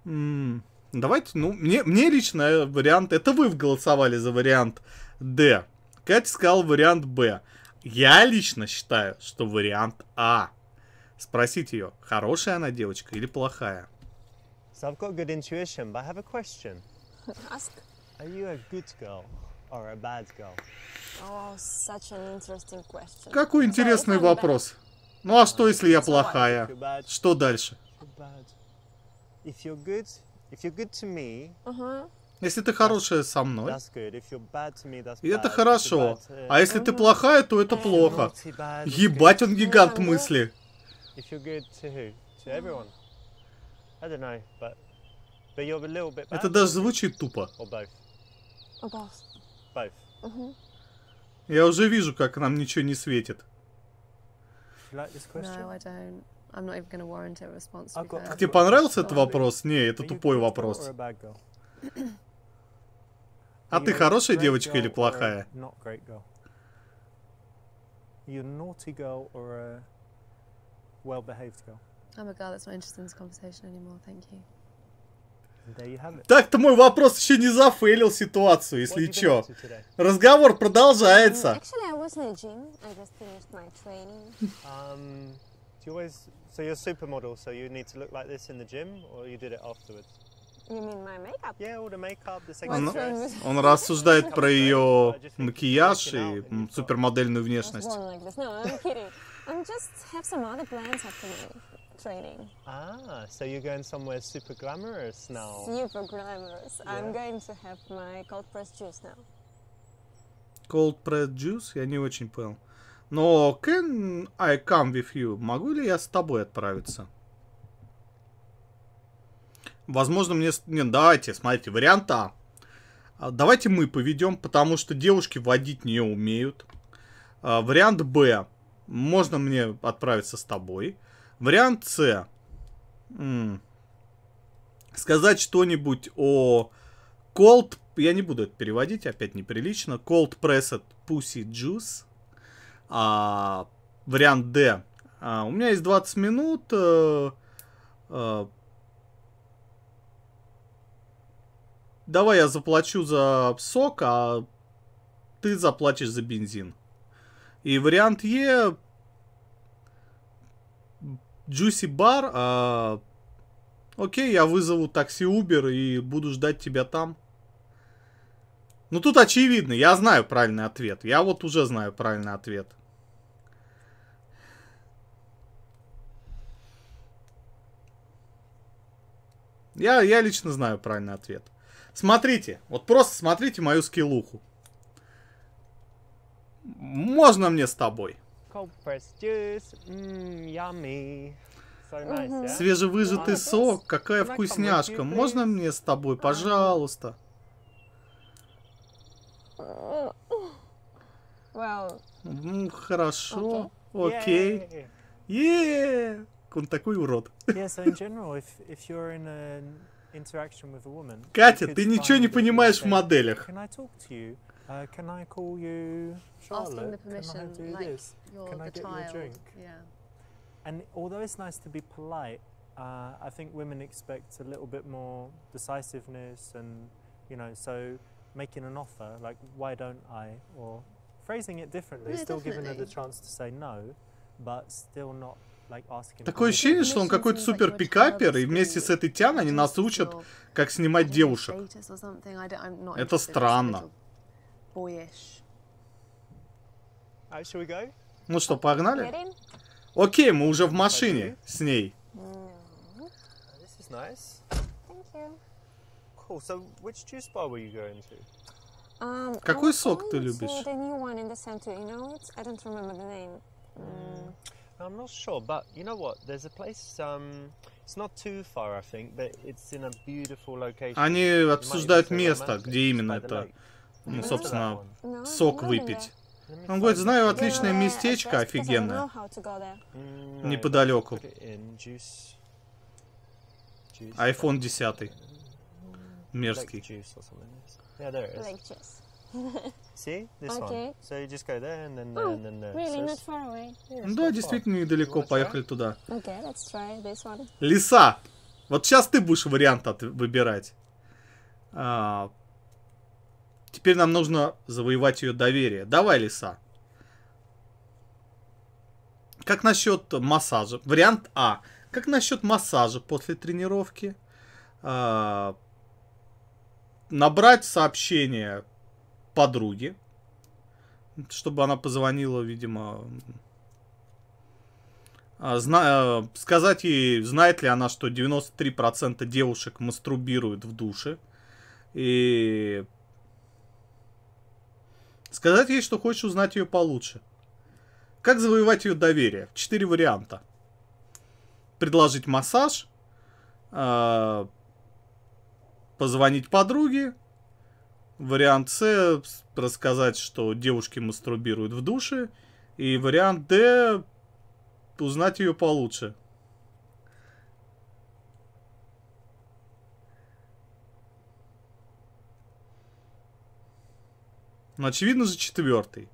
Speaker 1: Давайте, ну, мне, мне лично э, вариант... Это вы голосовали за вариант Д. Катя сказал вариант Б. Я лично считаю, что вариант А. Спросите ее, хорошая она девочка или плохая?
Speaker 6: So I've got good intuition, but I have a question. (laughs)
Speaker 5: Ask.
Speaker 6: Are you a good girl or a bad girl?
Speaker 5: Oh, such an interesting question.
Speaker 1: Какой интересный вопрос. Ну а что, если я плохая? Что дальше?
Speaker 6: you're bad. If you're good, if you're good to me,
Speaker 5: Uh-huh.
Speaker 1: Если ты хорошая со мной,
Speaker 6: that's good. If you're bad to me, that's
Speaker 1: и
Speaker 6: bad.
Speaker 1: это хорошо.
Speaker 6: bad to-
Speaker 1: А если ты плохая, то это плохо. Ебать, он гигант
Speaker 5: Ну,
Speaker 1: мысли.
Speaker 6: If you're good to who? To everyone? I don't know, but but you're a little bit bad.
Speaker 1: Это даже звучит тупо.
Speaker 6: or both.
Speaker 5: Or both.
Speaker 6: Both.
Speaker 5: Mm-hmm.
Speaker 1: Я уже вижу, как нам ничего не светит.
Speaker 2: You like this question?
Speaker 3: No, I don't. I'm not even going to warrant a response. To be
Speaker 2: got-
Speaker 3: fair.
Speaker 1: Тебе понравился этот вопрос? Не, это
Speaker 2: you
Speaker 1: тупой вопрос. А ты хорошая девочка или
Speaker 2: girl or a
Speaker 1: плохая?
Speaker 2: Not great girl. Are you a naughty girl or a well-behaved girl?
Speaker 3: I'm a girl that's not interested in this conversation anymore. Thank you.
Speaker 2: And there you have it.
Speaker 1: Так-то мой вопрос еще не зафейлил ситуацию, если чё. Разговор продолжается.
Speaker 5: Actually, I was in the gym. I just finished my training.
Speaker 6: Um, do you always? So you're a supermodel, so you need to look like this in the gym, or you did it afterwards?
Speaker 5: You mean my makeup?
Speaker 6: Yeah, all the makeup, the sexy
Speaker 5: Он-
Speaker 6: dress.
Speaker 1: он рассуждает про ее макияж и супермодельную внешность.
Speaker 5: born like this. No, I'm kidding. I'm just have some other plans after my training.
Speaker 6: Ah, so you're going somewhere super glamorous now.
Speaker 5: Super glamorous. I'm
Speaker 6: Yeah.
Speaker 5: going to have my cold pressed juice now.
Speaker 1: Cold pressed juice? Я не очень понял. Но can I come with you? Могу ли я с тобой отправиться? Возможно, мне... Не, давайте, смотрите, вариант А. А, Давайте мы поведем, потому что девушки водить не умеют. А, Вариант Б. Можно мне отправиться с тобой. Вариант С. Сказать что-нибудь о Cold... Я не буду это переводить, опять неприлично. Cold Pressed Pussy Juice. А, вариант D. А, у меня есть 20 минут. э, э, давай я заплачу за сок, а ты заплатишь за бензин. И вариант Е. Juicy Bar. а, окей, я вызову такси Uber и буду ждать тебя там. Ну тут очевидно, я знаю правильный ответ. Я вот уже знаю правильный ответ. Я, я лично знаю правильный ответ. Смотрите, вот просто смотрите мою скиллуху. Можно мне с тобой?
Speaker 6: Yeah?
Speaker 1: Свежевыжатый сок, какая вкусняшка. Можно мне с тобой, пожалуйста?
Speaker 5: Well,
Speaker 1: Ну, хорошо. Окей.
Speaker 6: Yay.
Speaker 1: Е, Он такой урод.
Speaker 2: yeah, so in general, if, if you're in an interaction with a woman... you
Speaker 1: Катя,
Speaker 2: could
Speaker 1: ты ничего
Speaker 2: find
Speaker 1: не
Speaker 2: that you
Speaker 1: понимаешь в
Speaker 2: say,
Speaker 1: моделях.
Speaker 2: Can I talk to you? Uh, can I call you Charlotte?
Speaker 3: Asking the
Speaker 2: Can I
Speaker 3: permission,
Speaker 2: do
Speaker 3: like
Speaker 2: this?
Speaker 3: you're
Speaker 2: Can I
Speaker 3: the
Speaker 2: get you a
Speaker 3: child.
Speaker 2: drink?
Speaker 3: Yeah.
Speaker 2: And although it's nice to be polite, uh, I think women expect a little bit more decisiveness and, you know, so making an offer, like, why don't I? Or phrasing it differently,
Speaker 3: No,
Speaker 2: still giving her the
Speaker 3: definitely.
Speaker 2: chance to say no, but still not like asking.
Speaker 1: Такое ощущение, что он какой-то супер пикапер, и вместе с этой Тян они нас учат, как снимать девушек. Это странно. Ну что, погнали? Окей, мы уже в машине с ней. Какой сок ты любишь?
Speaker 5: Mm.
Speaker 6: I'm not sure, but you know what? There's a place. Um, it's not too far, I think, but it's in a beautiful location.
Speaker 1: Они обсуждают место, где именно это, ну, собственно, сок выпить. Он говорит, знаю отличное местечко офигенное.
Speaker 6: Mm,
Speaker 1: Неподалеку. IPhone 10.
Speaker 6: Lake
Speaker 1: Мерзкий. (laughs) Да, действительно недалеко, поехали туда.
Speaker 5: Okay.
Speaker 1: Лиса, вот сейчас ты будешь вариант от- выбирать. А, теперь нам нужно завоевать ее доверие. Давай, Лиса. Как насчет массажа? Вариант А. Как насчет массажа после тренировки? А, набрать сообщение подруге, чтобы она позвонила, видимо, а, зна- э, сказать ей, знает ли она, что 93% девушек мастурбируют в душе. И сказать ей, что хочешь узнать ее получше. Как завоевать ее доверие? Четыре варианта. Предложить массаж, а, позвонить подруге, вариант С рассказать, что девушки мастурбируют в душе, и вариант Д узнать ее получше. Ну, очевидно же четвертый.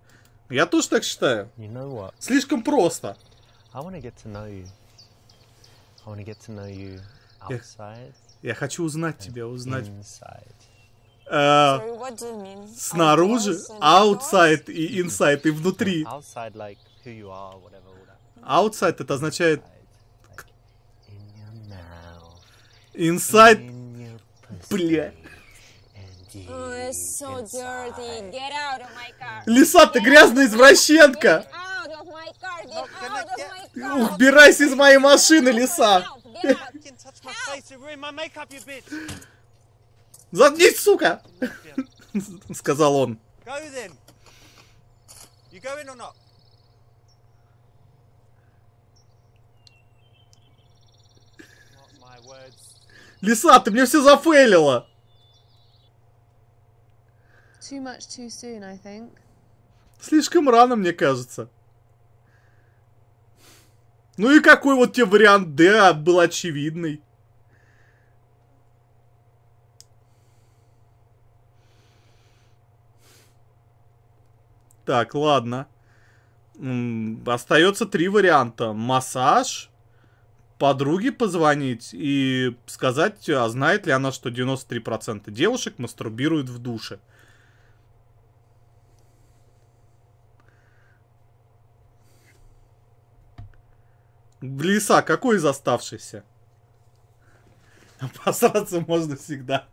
Speaker 1: Я тоже так считаю.
Speaker 6: You know?
Speaker 1: Слишком просто.
Speaker 6: Outside,
Speaker 1: Я хочу узнать тебя, узнать.
Speaker 6: inside.
Speaker 1: Э,
Speaker 5: Sorry, what do you mean?
Speaker 1: снаружи, outside и inside, и внутри.
Speaker 6: Outside, like who you are, whatever, all that.
Speaker 1: Outside это означает
Speaker 6: Inside, like in your mouth,
Speaker 1: inside.
Speaker 6: in your pussy,
Speaker 1: Бля.
Speaker 5: Oh, so.
Speaker 1: Лиса, ты грязная извращенка! Убирайся из моей машины, лиса! Заткнись, сука! (laughs) Сказал он. Лиса, ты мне все зафейлила!
Speaker 3: Too much too soon, I think.
Speaker 1: Слишком рано, мне кажется. Ну и какой вот тебе вариант Д был очевидный? Так, ладно. Остается три варианта. Массаж, подруге позвонить и сказать, а знает ли она, что 93% девушек мастурбируют в душе. Лиса, какой из оставшихся? (laughs) Посраться можно всегда.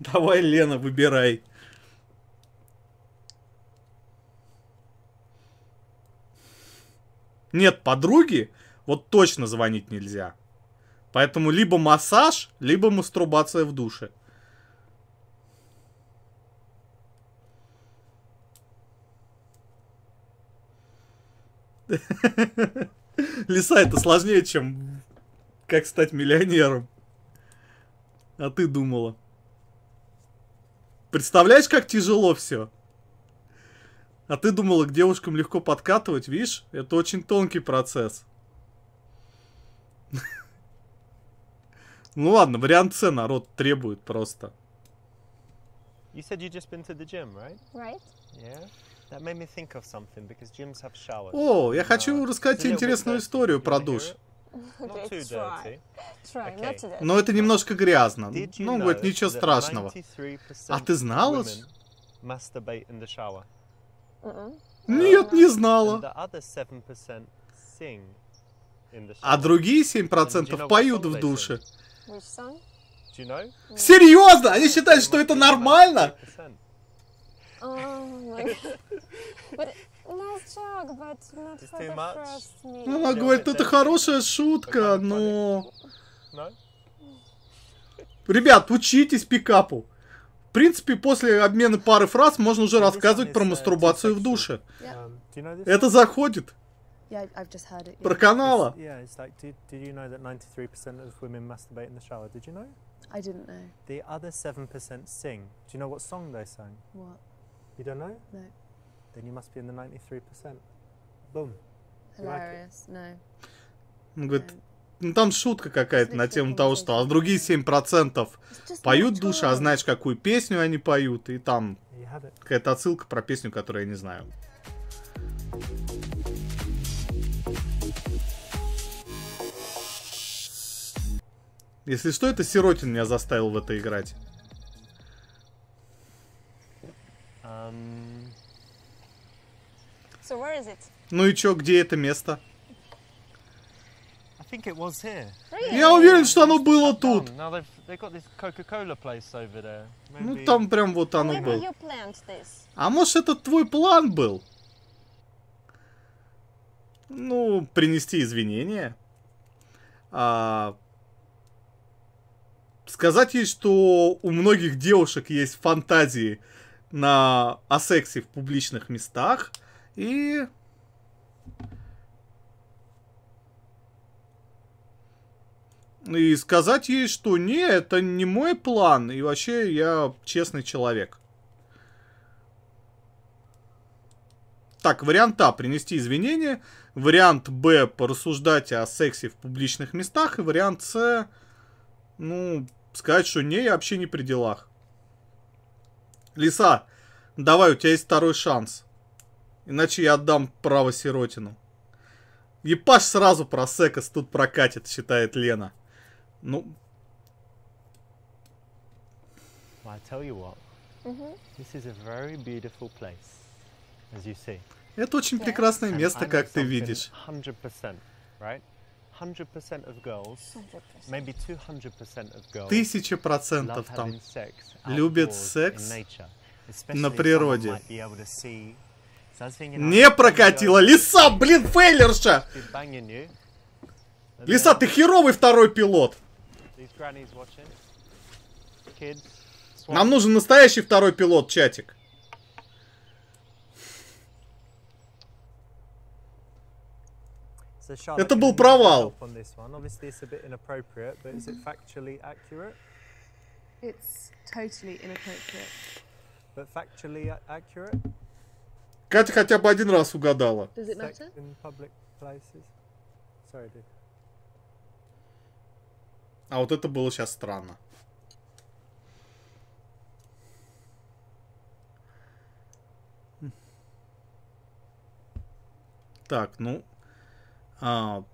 Speaker 1: Давай, Лена, выбирай. Нет, подруги вот точно звонить нельзя. Поэтому либо массаж, либо мастурбация в душе. (laughs) Лиса, это сложнее, чем как стать миллионером. А ты думала. Представляешь, как тяжело все? А ты думала, к девушкам легко подкатывать, видишь? Это очень тонкий процесс. Ну ладно, вариант С народ требует просто.
Speaker 6: You said you just been to the gym, right?
Speaker 5: Right?
Speaker 6: Yeah. That made me think of something because gyms have showers.
Speaker 1: О, я
Speaker 6: Uh,
Speaker 1: хочу рассказать
Speaker 6: it's a
Speaker 1: тебе интересную
Speaker 6: dirty.
Speaker 1: историю
Speaker 6: You
Speaker 1: про душ. Но это немножко грязно. Ну, говорит, ничего страшного.
Speaker 6: 93%
Speaker 1: А ты знала? Нет, не знала.
Speaker 6: the other 7% sing in the shower.
Speaker 1: А другие
Speaker 6: And do you
Speaker 1: 7%
Speaker 6: know what
Speaker 1: поют в душе. Серьезно? Они считают, что это нормально?
Speaker 6: 3%.
Speaker 5: Oh my god. but nice joke, but not
Speaker 6: It's
Speaker 5: for
Speaker 6: too
Speaker 5: the
Speaker 6: much.
Speaker 5: first meeting.
Speaker 1: Ну, Она говорит, это
Speaker 6: это
Speaker 1: хорошая шутка, но... Ребят, учитесь пикапу. В принципе, после обмена пары фраз можно уже рассказывать про
Speaker 2: uh,
Speaker 1: мастурбацию в душе.
Speaker 2: Um?
Speaker 1: Это заходит. Про канала.
Speaker 2: Yeah, it's like, did, did you know that 93% of women masturbate in the shower? Did you know?
Speaker 3: I didn't know.
Speaker 2: The other 7% sing. Do you know what song they sang?
Speaker 3: What?
Speaker 2: You don't know?
Speaker 3: No.
Speaker 2: Then you must be in the 93%. Boom. You like?
Speaker 3: Hilarious. No.
Speaker 1: Он говорит,
Speaker 3: no.
Speaker 1: Ну там шутка какая-то на тему того, что а другие 7%
Speaker 3: It's just
Speaker 1: поют душе, а знаешь, какую песню они поют, и там какая-то отсылка про песню, которую я не знаю. Если что, это Сиротин меня заставил в это играть.
Speaker 6: Um,
Speaker 5: So where is it?
Speaker 1: Ну и чё, где это место?
Speaker 6: I think it was here.
Speaker 5: Really?
Speaker 1: Я уверен, что оно было тут. Ну там прям вот оно было. А может это твой план был? Ну, принести извинения. А, сказать ей, что у многих девушек есть фантазии на о сексе в публичных местах. И... И сказать ей, что не, это не мой план, и вообще я честный человек. Так, вариант А принести извинения, вариант Б порассуждать о сексе в публичных местах, и вариант С, ну, сказать, что не, я вообще не при делах. Лиса, давай, у тебя есть второй шанс. Иначе я отдам право Сиротину. Епаш сразу про секс тут прокатит, считает Лена. Ну,
Speaker 6: Well, I tell you what. This is a very beautiful place, as you see.
Speaker 1: это очень прекрасное
Speaker 6: And
Speaker 1: место, как ты видишь.
Speaker 6: 100%, right? 100% of girls,
Speaker 5: 100%.
Speaker 6: maybe 200% of girls
Speaker 1: Тысяча процентов там. любят секс на природе. Не
Speaker 6: oh,
Speaker 1: прокатила. Лиса, блин, фейлерша! Лиса, ты херовый второй пилот. Нам нужен настоящий второй пилот, чатик. Это был провал. Катя хотя бы один раз угадала.
Speaker 3: Does it
Speaker 2: Sex
Speaker 3: matter?
Speaker 2: in public places? Sorry, dude.
Speaker 1: А вот это было сейчас странно. Так, ну... а,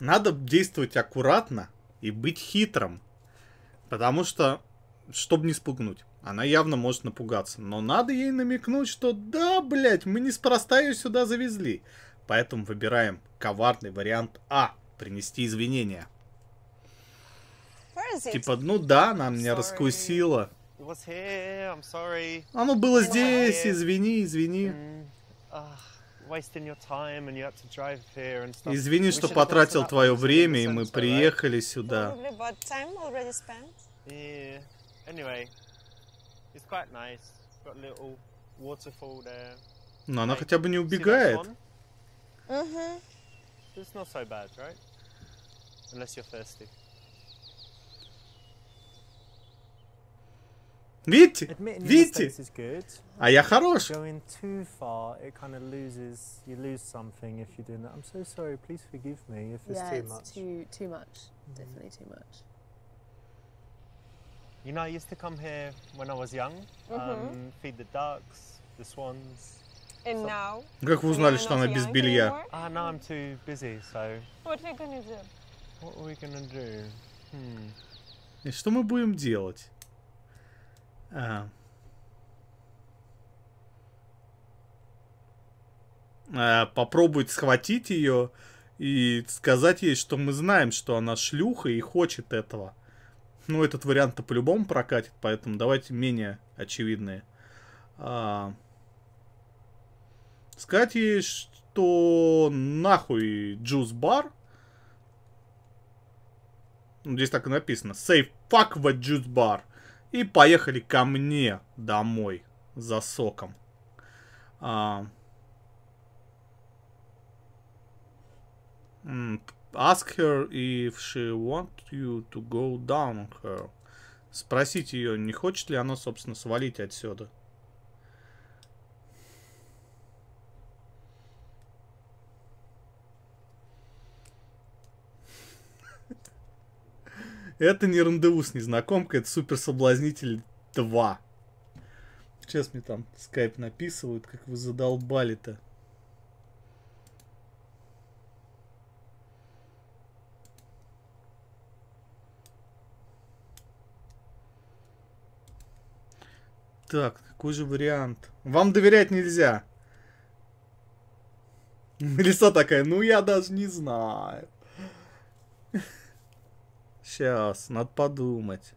Speaker 1: надо действовать аккуратно и быть хитрым. Потому что, чтобы не спугнуть. Она явно может напугаться. Но надо ей намекнуть, что да, блядь, мы неспроста ее сюда завезли. Поэтому выбираем коварный вариант А. Принести извинения. Типа, ну да, она меня раскусила. Оно было здесь, извини, извини.
Speaker 6: Mm, ah.
Speaker 1: Извини, что потратил твое время, и мы приехали сюда. Но она хотя бы не убегает.
Speaker 5: Mm-hmm.
Speaker 6: It's not so bad, right? Unless you're thirsty.
Speaker 1: Видите? Видите?
Speaker 2: mistakes is good.
Speaker 1: А я хорош.
Speaker 2: Going too far, it kind of loses. You lose something if you're doing that. I'm so sorry. Please forgive me if it's
Speaker 3: yeah,
Speaker 2: too
Speaker 3: it's
Speaker 2: much.
Speaker 3: too too much. Definitely too much.
Speaker 6: You know, I used to come here when I was young, um, feed the ducks, the swans.
Speaker 5: And
Speaker 6: So-
Speaker 5: now,
Speaker 1: Как вы узнали, что она без белья?
Speaker 6: Ah, no, I'm too busy, so
Speaker 5: What are you gonna do?
Speaker 6: what are we gonna do? Hmm.
Speaker 1: И что мы будем делать? Э, попробовать схватить ее и сказать ей, что мы знаем, что она шлюха и хочет этого. Ну, этот вариант-то по-любому прокатит, поэтому давайте менее очевидные. А, сказать ей, что нахуй джуз-бар. Ну, Здесь так и написано. Say fuck the juice bar. И поехали ко мне домой за соком. А, ask her if she want you to go down her. Спросите ее, не хочет ли она, собственно, свалить отсюда. Это не рандеву с незнакомкой, это супер соблазнитель 2. Сейчас мне там скайп написывают, как вы задолбали-то. Так, какой же вариант? Вам доверять нельзя. (laughs) Лиса такая, ну я даже не знаю. Сейчас, надо подумать.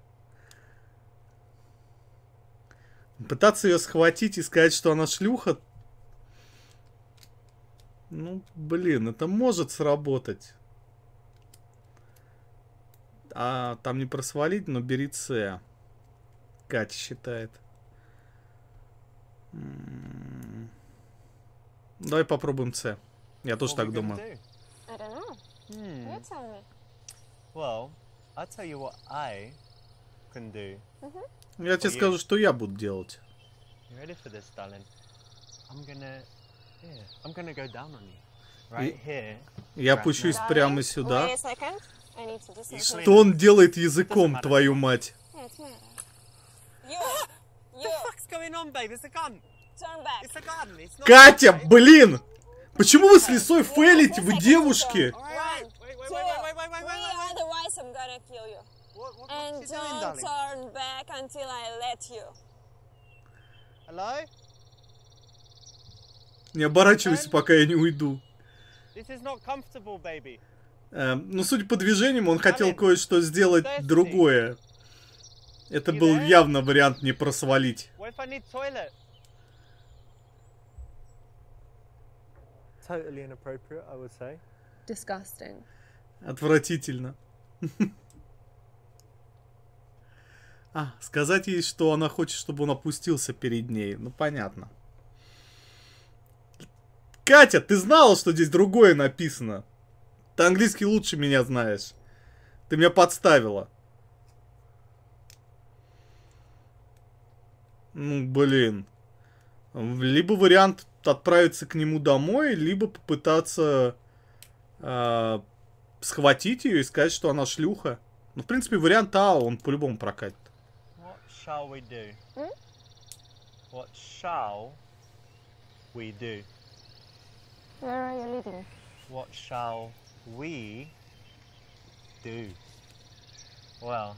Speaker 1: Пытаться ее схватить и сказать, что она шлюха. Ну, блин, это может сработать. А там не просвалить, но бери С. Катя считает. М, Давай попробуем С. Я тоже так думаю.
Speaker 2: Well, I'll tell you what I can do.
Speaker 1: Я тебе скажу, что я буду делать.
Speaker 2: You ready for this, darling? I'm gonna, yeah, I'm gonna go down on you, right here.
Speaker 1: Я
Speaker 5: Darling,
Speaker 1: прямо сюда. Что он делает языком, твою мать? Катя, блин! Почему вы с лисой фейлите? Вы девушки!
Speaker 2: Wait, wait, wait, wait, wait, wait, wait, wait,
Speaker 5: three,
Speaker 2: wait, wait.
Speaker 5: otherwise I'm gonna kill you.
Speaker 2: What, what,
Speaker 5: And
Speaker 2: what's she doing,
Speaker 5: don't
Speaker 2: darling?
Speaker 5: turn back until I let you.
Speaker 2: Hello?
Speaker 1: Не оборачивайся, пока я не уйду.
Speaker 2: This is not comfortable, baby.
Speaker 1: Эм, ну, судя по движениям, он хотел кое-что сделать другое. Это был явно вариант не просвалить.
Speaker 7: Totally inappropriate, I would say.
Speaker 3: Disgusting.
Speaker 1: Отвратительно. (laughs) А, сказать ей, что она хочет, чтобы он опустился перед ней. Ну, понятно. Катя, ты знала, что здесь другое написано? Ты английский лучше меня знаешь. Ты меня подставила. Ну, блин. Либо вариант отправиться к нему домой, либо попытаться а, схватить ее и сказать, что она шлюха. Ну, в принципе, вариант А, он по-любому прокатит.
Speaker 2: What shall we do?
Speaker 5: Hmm?
Speaker 2: What shall we do?
Speaker 5: Where are you leading?
Speaker 2: What shall we do? Well,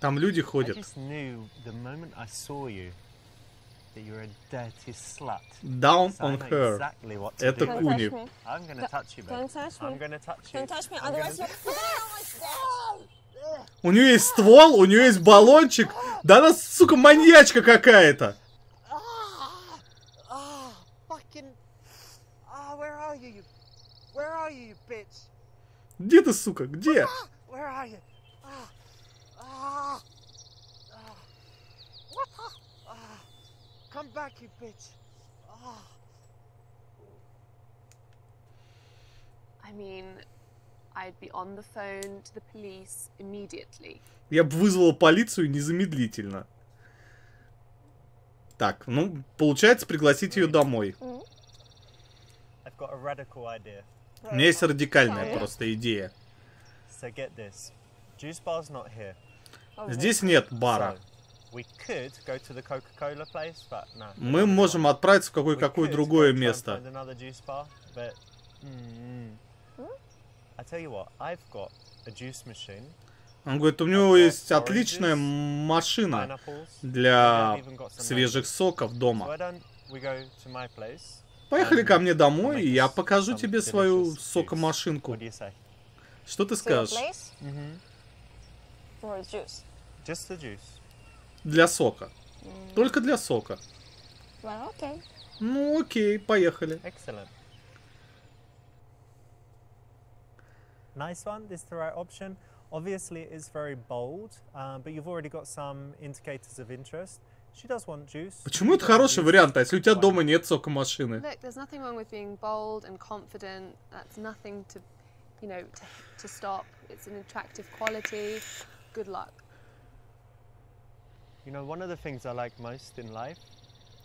Speaker 1: Там люди
Speaker 2: I
Speaker 1: ходят.
Speaker 2: just knew the moment I saw you that you're a dirty slut.
Speaker 1: Down on her.
Speaker 2: exactly what to
Speaker 1: Это Куни.
Speaker 5: touch me.
Speaker 2: I'm gonna touch you, babe.
Speaker 5: Don't touch me.
Speaker 2: I'm gonna touch you.
Speaker 5: Don't touch me,
Speaker 2: I'm
Speaker 5: otherwise
Speaker 2: gonna-
Speaker 5: you. Oh, it's dead.
Speaker 1: У нее есть ствол, у нее есть баллончик. Да она, сука, маньячка какая-то.
Speaker 2: Ah! Ah! Ah!
Speaker 1: Где ты, сука, где?
Speaker 2: Ah! Where are you? Ah! Ah! Ah! What? the- Ah! Come back, you bitch! Ah!
Speaker 3: I mean, I'd be on the phone to the police immediately.
Speaker 1: Я бы вызвала полицию незамедлительно. Так, ну, получается пригласить ее домой.
Speaker 2: I've got a radical idea.
Speaker 1: У меня есть радикальная просто идея.
Speaker 2: So get this. Juice bar's not here.
Speaker 1: Здесь нет бара.
Speaker 2: So, we could go to the Coca-Cola place, but no.
Speaker 1: Мы можем отправиться в
Speaker 2: We
Speaker 1: какое-какое другое место.
Speaker 2: find another juice bar, but mm, I tell you what, I've got a juice machine,
Speaker 1: Он говорит, у него есть отличная машина для
Speaker 2: I've even got some
Speaker 1: свежих соков дома. Поехали ко мне домой, и я покажу тебе свою сокомашинку. Что ты скажешь?
Speaker 2: Mm-hmm. Just the juice.
Speaker 1: Для сока. Только для сока.
Speaker 5: Well, okay.
Speaker 1: Ну окей, поехали.
Speaker 2: Excellent. Nice one. This is the right option. Obviously, it is very bold, um, but you've already got some indicators of interest. She does want juice.
Speaker 1: Почему это хороший вариант, а если у тебя дома нет сокомашины?
Speaker 3: Look, there's nothing wrong with being bold and confident. That's nothing to, you know, to, to stop. It's an attractive quality. Good luck.
Speaker 2: You know, one of the things I like most in life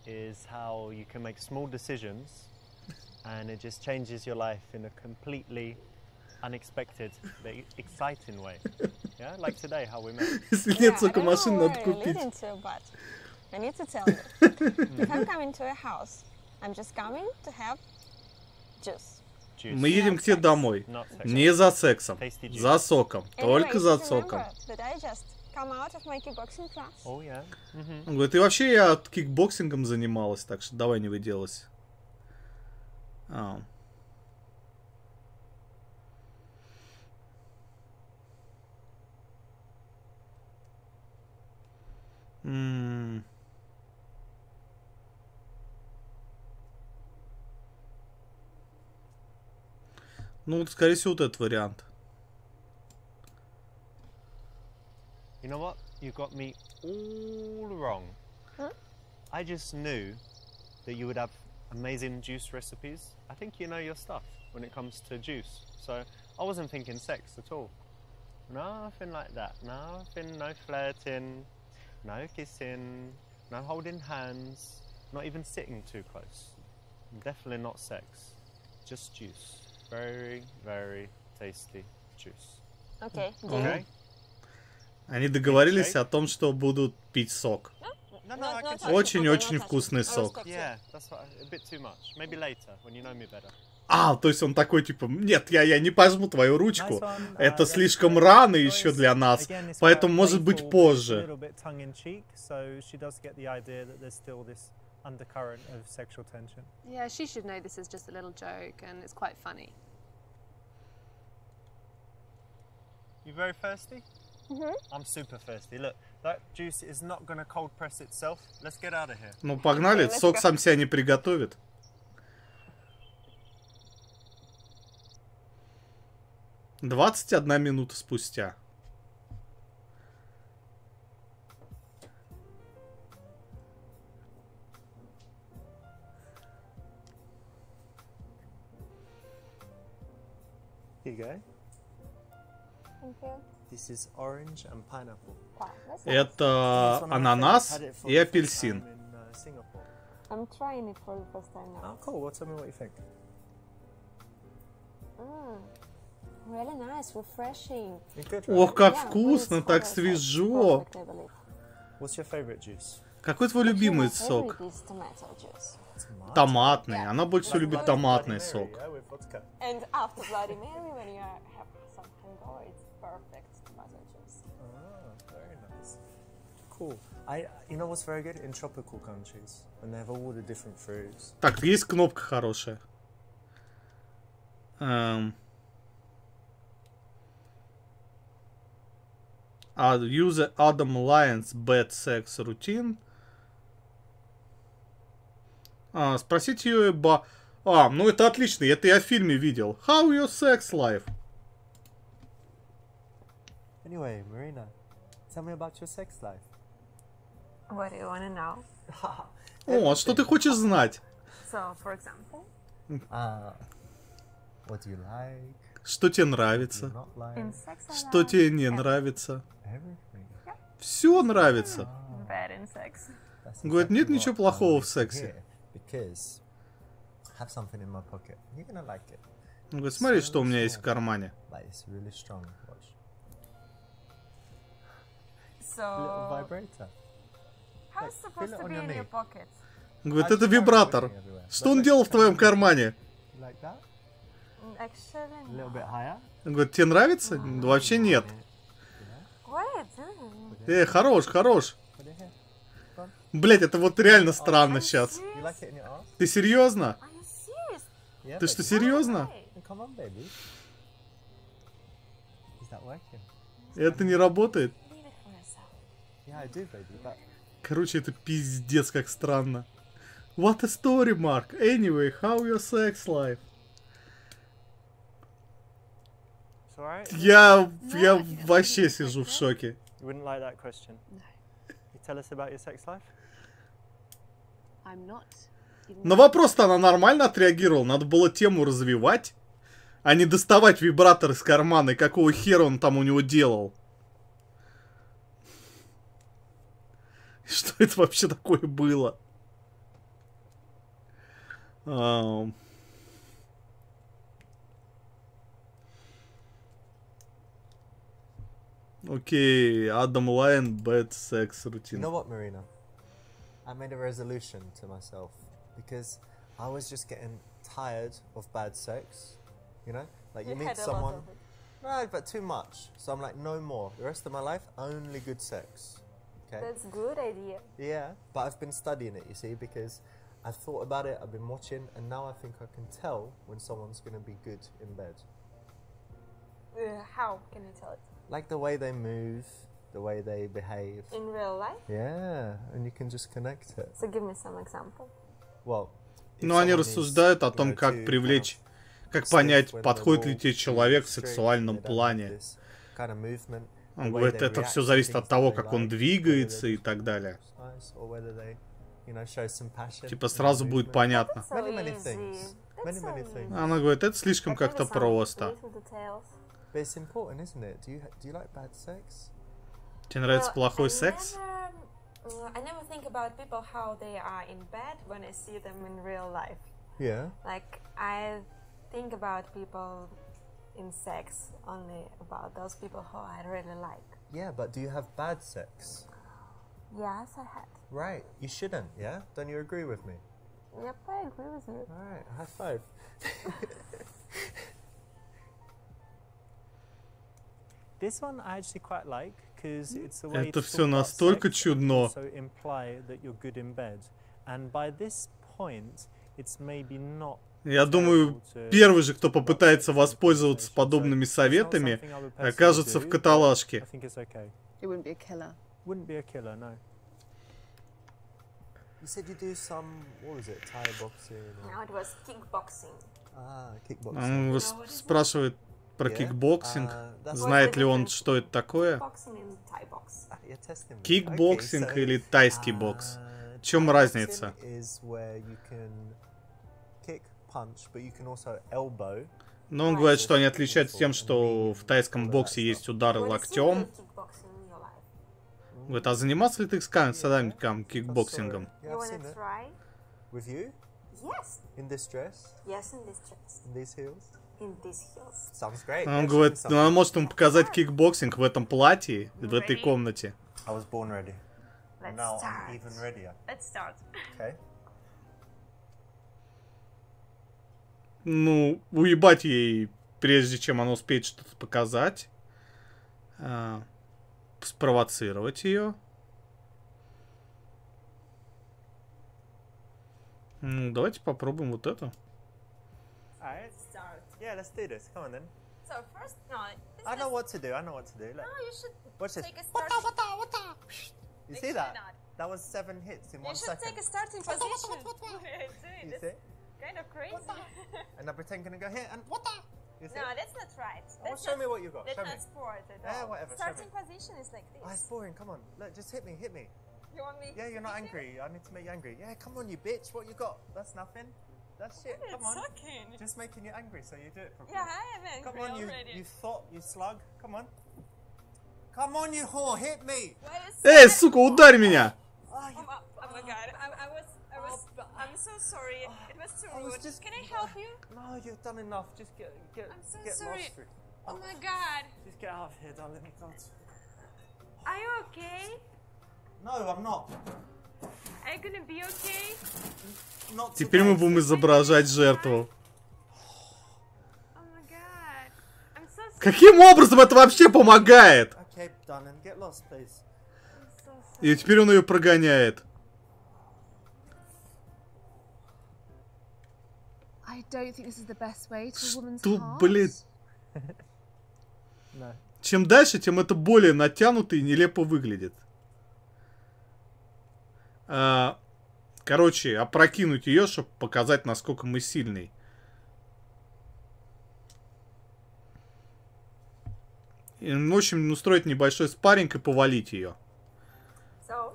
Speaker 2: is how you can make small decisions and it just changes your life in a completely unexpected but e- exciting way. (laughs) Yeah, like today, how we met.
Speaker 1: Если
Speaker 5: Yeah,
Speaker 1: нет
Speaker 5: I don't know
Speaker 1: сокомашины,
Speaker 5: where
Speaker 1: надо
Speaker 5: you're
Speaker 1: купить.
Speaker 5: leading to, but I need to tell you. (laughs) if I'm coming to a house, I'm just coming to have juice.
Speaker 2: Juice.
Speaker 1: Мы едем к тебе домой.
Speaker 2: Not sex.
Speaker 1: Не за сексом,
Speaker 2: Tasty juice.
Speaker 1: за соком. Только
Speaker 5: Anyway,
Speaker 1: за
Speaker 5: just
Speaker 1: соком.
Speaker 5: remember that I just come out of my kickboxing class.
Speaker 2: Oh, yeah. hmm
Speaker 1: Он говорит, и вообще я кикбоксингом занималась, так что давай не выделывайся. А. Ну, вот, скорее всего, вот этот вариант.
Speaker 2: You know what? You got me all wrong.
Speaker 5: Huh?
Speaker 2: I just knew that you would have amazing juice recipes. I think you know your stuff when it comes to juice. So I wasn't thinking sex at all. Nothing like that. Nothing, no flirting, no kissing, no holding hands, not even sitting too close. Definitely not sex. Just juice. Very, very tasty juice.
Speaker 5: Okay, deal.
Speaker 2: Okay?
Speaker 1: Они договорились о том, что будут пить сок. Очень-очень вкусный сок. А, то есть он такой, типа, нет, я, я не пожму твою ручку. Это
Speaker 2: Uh,
Speaker 1: слишком рано еще для нас. Поэтому, может быть, позже.
Speaker 2: undercurrent of sexual tension.
Speaker 3: Yeah, she should know this is just a little joke and it's quite funny.
Speaker 2: You very thirsty? Mm-hmm. I'm super thirsty. Look, that juice is not going to cold press itself. Let's get out of here.
Speaker 1: Ну, погнали, сок сам себя не приготовит. Двадцать одна минута спустя.
Speaker 2: Here you go.
Speaker 5: Thank you.
Speaker 2: This is orange and pineapple.
Speaker 1: Это ананас и апельсин.
Speaker 2: uh.
Speaker 5: I'm trying it for the first time now.
Speaker 2: Oh, cool. Well, tell me what you think.
Speaker 5: Mm. Really nice, refreshing.
Speaker 1: Ох, как вкусно, так свежо.
Speaker 2: What's your favorite juice?
Speaker 1: Какой твой любимый
Speaker 5: my
Speaker 1: сок?
Speaker 5: favorite is tomato juice.
Speaker 1: Томатный.
Speaker 5: Yeah.
Speaker 1: Она больше всего любит томатный сок.
Speaker 5: And after Bloody Mary, when you are-
Speaker 1: Так, есть кнопка хорошая. Эм. А, use Adam Lyons bad sex routine. А, спросите ее ба... А, ну это отлично, это я в фильме видел. How your sex life?
Speaker 2: Anyway, Marina, tell me about your sex life.
Speaker 5: What do you want to know?
Speaker 1: О, а что ты хочешь знать?
Speaker 5: So, for example,
Speaker 2: Uh, what do you like?
Speaker 1: Что тебе нравится?
Speaker 2: like?
Speaker 1: Что тебе не нравится?
Speaker 2: Everything.
Speaker 1: Все нравится.
Speaker 5: Bad in sex.
Speaker 2: That's
Speaker 1: Говорит, нет ничего плохого в сексе.
Speaker 2: like.
Speaker 1: Он говорит, смотри, что у меня есть в кармане.
Speaker 2: Like it's really strong. Watch.
Speaker 5: So, Supposed to be in your pocket?
Speaker 1: Говорит, это вибратор. Что он делал в твоем кармане?
Speaker 5: Mm.
Speaker 1: Он говорит, тебе нравится? Да Вообще нет.
Speaker 5: What are you doing?
Speaker 1: Э, хорош, хорош. Блять, это вот реально странно сейчас. Ты серьезно? Ты что, серьезно? Это не работает?
Speaker 5: Leave it for yourself.
Speaker 2: Yeah, I do, baby. But
Speaker 1: Короче, это пиздец как странно. What a story, Mark. Anyway, how your sex life? Я, я вообще сижу в шоке.
Speaker 8: You wouldn't like that question?
Speaker 3: No.
Speaker 8: You tell us about your sex life?
Speaker 3: I'm not. even
Speaker 1: На вопрос-то она нормально отреагировала. Надо было тему развивать, а не доставать вибратор из кармана. И какого хера он там у него делал? Что (laughs) это вообще такое было? Ам. Окей, Адам Лайн, Bad Sex
Speaker 2: you
Speaker 1: Routine.
Speaker 2: know what, Marina? I made a resolution to myself because I was just getting tired of bad sex. You know, like you,
Speaker 5: You
Speaker 2: meet
Speaker 5: had a lot
Speaker 2: someone,
Speaker 5: of it.
Speaker 2: right? But too much. So I'm like, no more. The rest of my life, only good sex. Okay.
Speaker 5: That's good idea.
Speaker 2: Yeah, but I've been studying it, you see, because I've thought about it, I've been watching, and now I think I can tell when someone's going to be good in bed.
Speaker 5: Uh, how can you tell it?
Speaker 2: Like the way they move, the way they behave.
Speaker 5: In real life?
Speaker 2: Yeah, and you can just connect it.
Speaker 5: So give me some example.
Speaker 2: Well,
Speaker 1: Ну, они рассуждают о том, как привлечь, как понять, подходит ли тебе человек в сексуальном плане. Он говорит, это все зависит от того, как он двигается и так далее. Типа сразу будет понятно. Она говорит, это слишком как-то просто. Тебе нравится плохой секс?
Speaker 5: Uh, I never think about people how they are in bed when I see them in real life.
Speaker 2: Yeah.
Speaker 5: Like I think about people in sex only about those people who I really like.
Speaker 2: Yeah, but do you have bad sex?
Speaker 5: Yes, I had.
Speaker 2: Right. You shouldn't. Yeah. Don't you agree with me?
Speaker 5: Yep, I agree with you.
Speaker 2: All right. High five. (laughs)
Speaker 8: This one I actually quite like because it's a way
Speaker 1: Это
Speaker 8: to
Speaker 1: всё
Speaker 8: talk about
Speaker 1: настолько
Speaker 8: sex and
Speaker 1: чудно.
Speaker 8: also imply that you're good in bed. And by this point, it's maybe not
Speaker 1: Я думаю, первый же, кто попытается воспользоваться подобными советами, окажется в каталажке.
Speaker 2: You said you do some. What was it? Thai boxing. Or,
Speaker 5: it was kickboxing.
Speaker 2: ah, kickboxing.
Speaker 1: Он спрашивает про
Speaker 2: Yeah.
Speaker 1: кикбоксинг.
Speaker 2: Ah,
Speaker 1: Знает ли он, что это такое?
Speaker 2: Ah.
Speaker 1: Кикбоксинг или тайский бокс?
Speaker 2: uh,
Speaker 1: В чем разница? Но он говорит, что они отличаются тем, что в тайском боксе есть удары локтем. Говорит, а занимался ли ты с Камсадамиком кикбоксингом?
Speaker 2: Yeah,
Speaker 5: you
Speaker 2: I've
Speaker 5: wanna
Speaker 2: seen it.
Speaker 5: try?
Speaker 2: With you?
Speaker 5: Yes.
Speaker 2: In this dress?
Speaker 5: Yes, in this dress.
Speaker 2: In these heels?
Speaker 5: In these heels.
Speaker 2: Sounds great.
Speaker 1: Он говорит, ну, она может ему показать кикбоксинг в этом платье, в этой комнате.
Speaker 2: I was born ready.
Speaker 5: Let's
Speaker 2: now
Speaker 5: start.
Speaker 2: I'm even readier.
Speaker 5: Let's start.
Speaker 2: Okay.
Speaker 1: Ну, уебать ей, прежде чем она успеет что-то показать. А, спровоцировать ее. Ну, давайте попробуем вот это.
Speaker 2: Alright. Yeah, let's do this. Come on then.
Speaker 5: So first, no. This
Speaker 2: I know
Speaker 5: is-
Speaker 2: what to do. I know what to do. Look.
Speaker 5: No, you should
Speaker 2: this.
Speaker 5: take a start.
Speaker 2: You
Speaker 5: Make
Speaker 2: see
Speaker 5: sure
Speaker 2: that?
Speaker 5: not.
Speaker 2: That was seven hits in
Speaker 5: You
Speaker 2: one
Speaker 5: should
Speaker 2: second.
Speaker 5: take a starting position. You?
Speaker 2: You see?
Speaker 5: kind of crazy. (laughs)
Speaker 2: And I pretend gonna go here and You see?
Speaker 5: no, that's not right.
Speaker 2: Oh,
Speaker 5: That's
Speaker 2: show
Speaker 5: not,
Speaker 2: me what you got.
Speaker 5: That's
Speaker 2: Show me.
Speaker 5: not sport at
Speaker 2: Yeah,
Speaker 5: all.
Speaker 2: whatever, show
Speaker 5: Starting
Speaker 2: me.
Speaker 5: position is like this.
Speaker 2: Oh, it's boring. Come on. Look, just hit me. Hit me.
Speaker 5: You want me?
Speaker 2: Yeah,
Speaker 5: to
Speaker 2: you're not
Speaker 5: hit you?
Speaker 2: angry. I need to make you angry. Yeah, come on, you bitch. What you got? That's nothing. That's shit.
Speaker 5: It's
Speaker 2: Come on.
Speaker 5: sucking.
Speaker 2: Just making you angry, so you do it properly.
Speaker 5: Yeah, I am angry
Speaker 2: Come on, you,
Speaker 5: already.
Speaker 2: you thought, you slug. Come on. Come on, you whore. Hit me.
Speaker 5: Why is
Speaker 1: Эй,
Speaker 5: that?
Speaker 1: сука, ударь меня!
Speaker 2: Oh,
Speaker 5: Oh,
Speaker 2: you,
Speaker 5: my, oh my god, I, I was, I was, I'm so sorry. It was too
Speaker 2: I was
Speaker 5: rude.
Speaker 2: just-
Speaker 5: Can I help you?
Speaker 2: no, you've done enough. Just get, get,
Speaker 5: I'm so
Speaker 2: get
Speaker 5: sorry.
Speaker 2: lost. through-
Speaker 5: Oh my god.
Speaker 2: Just get out of here, darling. God.
Speaker 5: Are you okay?
Speaker 2: No, I'm not.
Speaker 5: Are you gonna be okay?
Speaker 2: Not
Speaker 1: Теперь мы
Speaker 2: today.
Speaker 1: будем изображать жертву.
Speaker 5: Oh my god. I'm so sorry.
Speaker 1: Каким образом это вообще помогает?
Speaker 2: Okay, darling, get lost, please.
Speaker 5: I'm so sorry.
Speaker 1: И теперь он ее прогоняет. Что?
Speaker 2: No. (laughs)
Speaker 1: Чем дальше, тем это более натянуто и нелепо выглядит. А, короче, опрокинуть ее, чтобы показать, насколько мы сильный. И, в общем, устроить небольшой спарринг и повалить ее.
Speaker 5: So,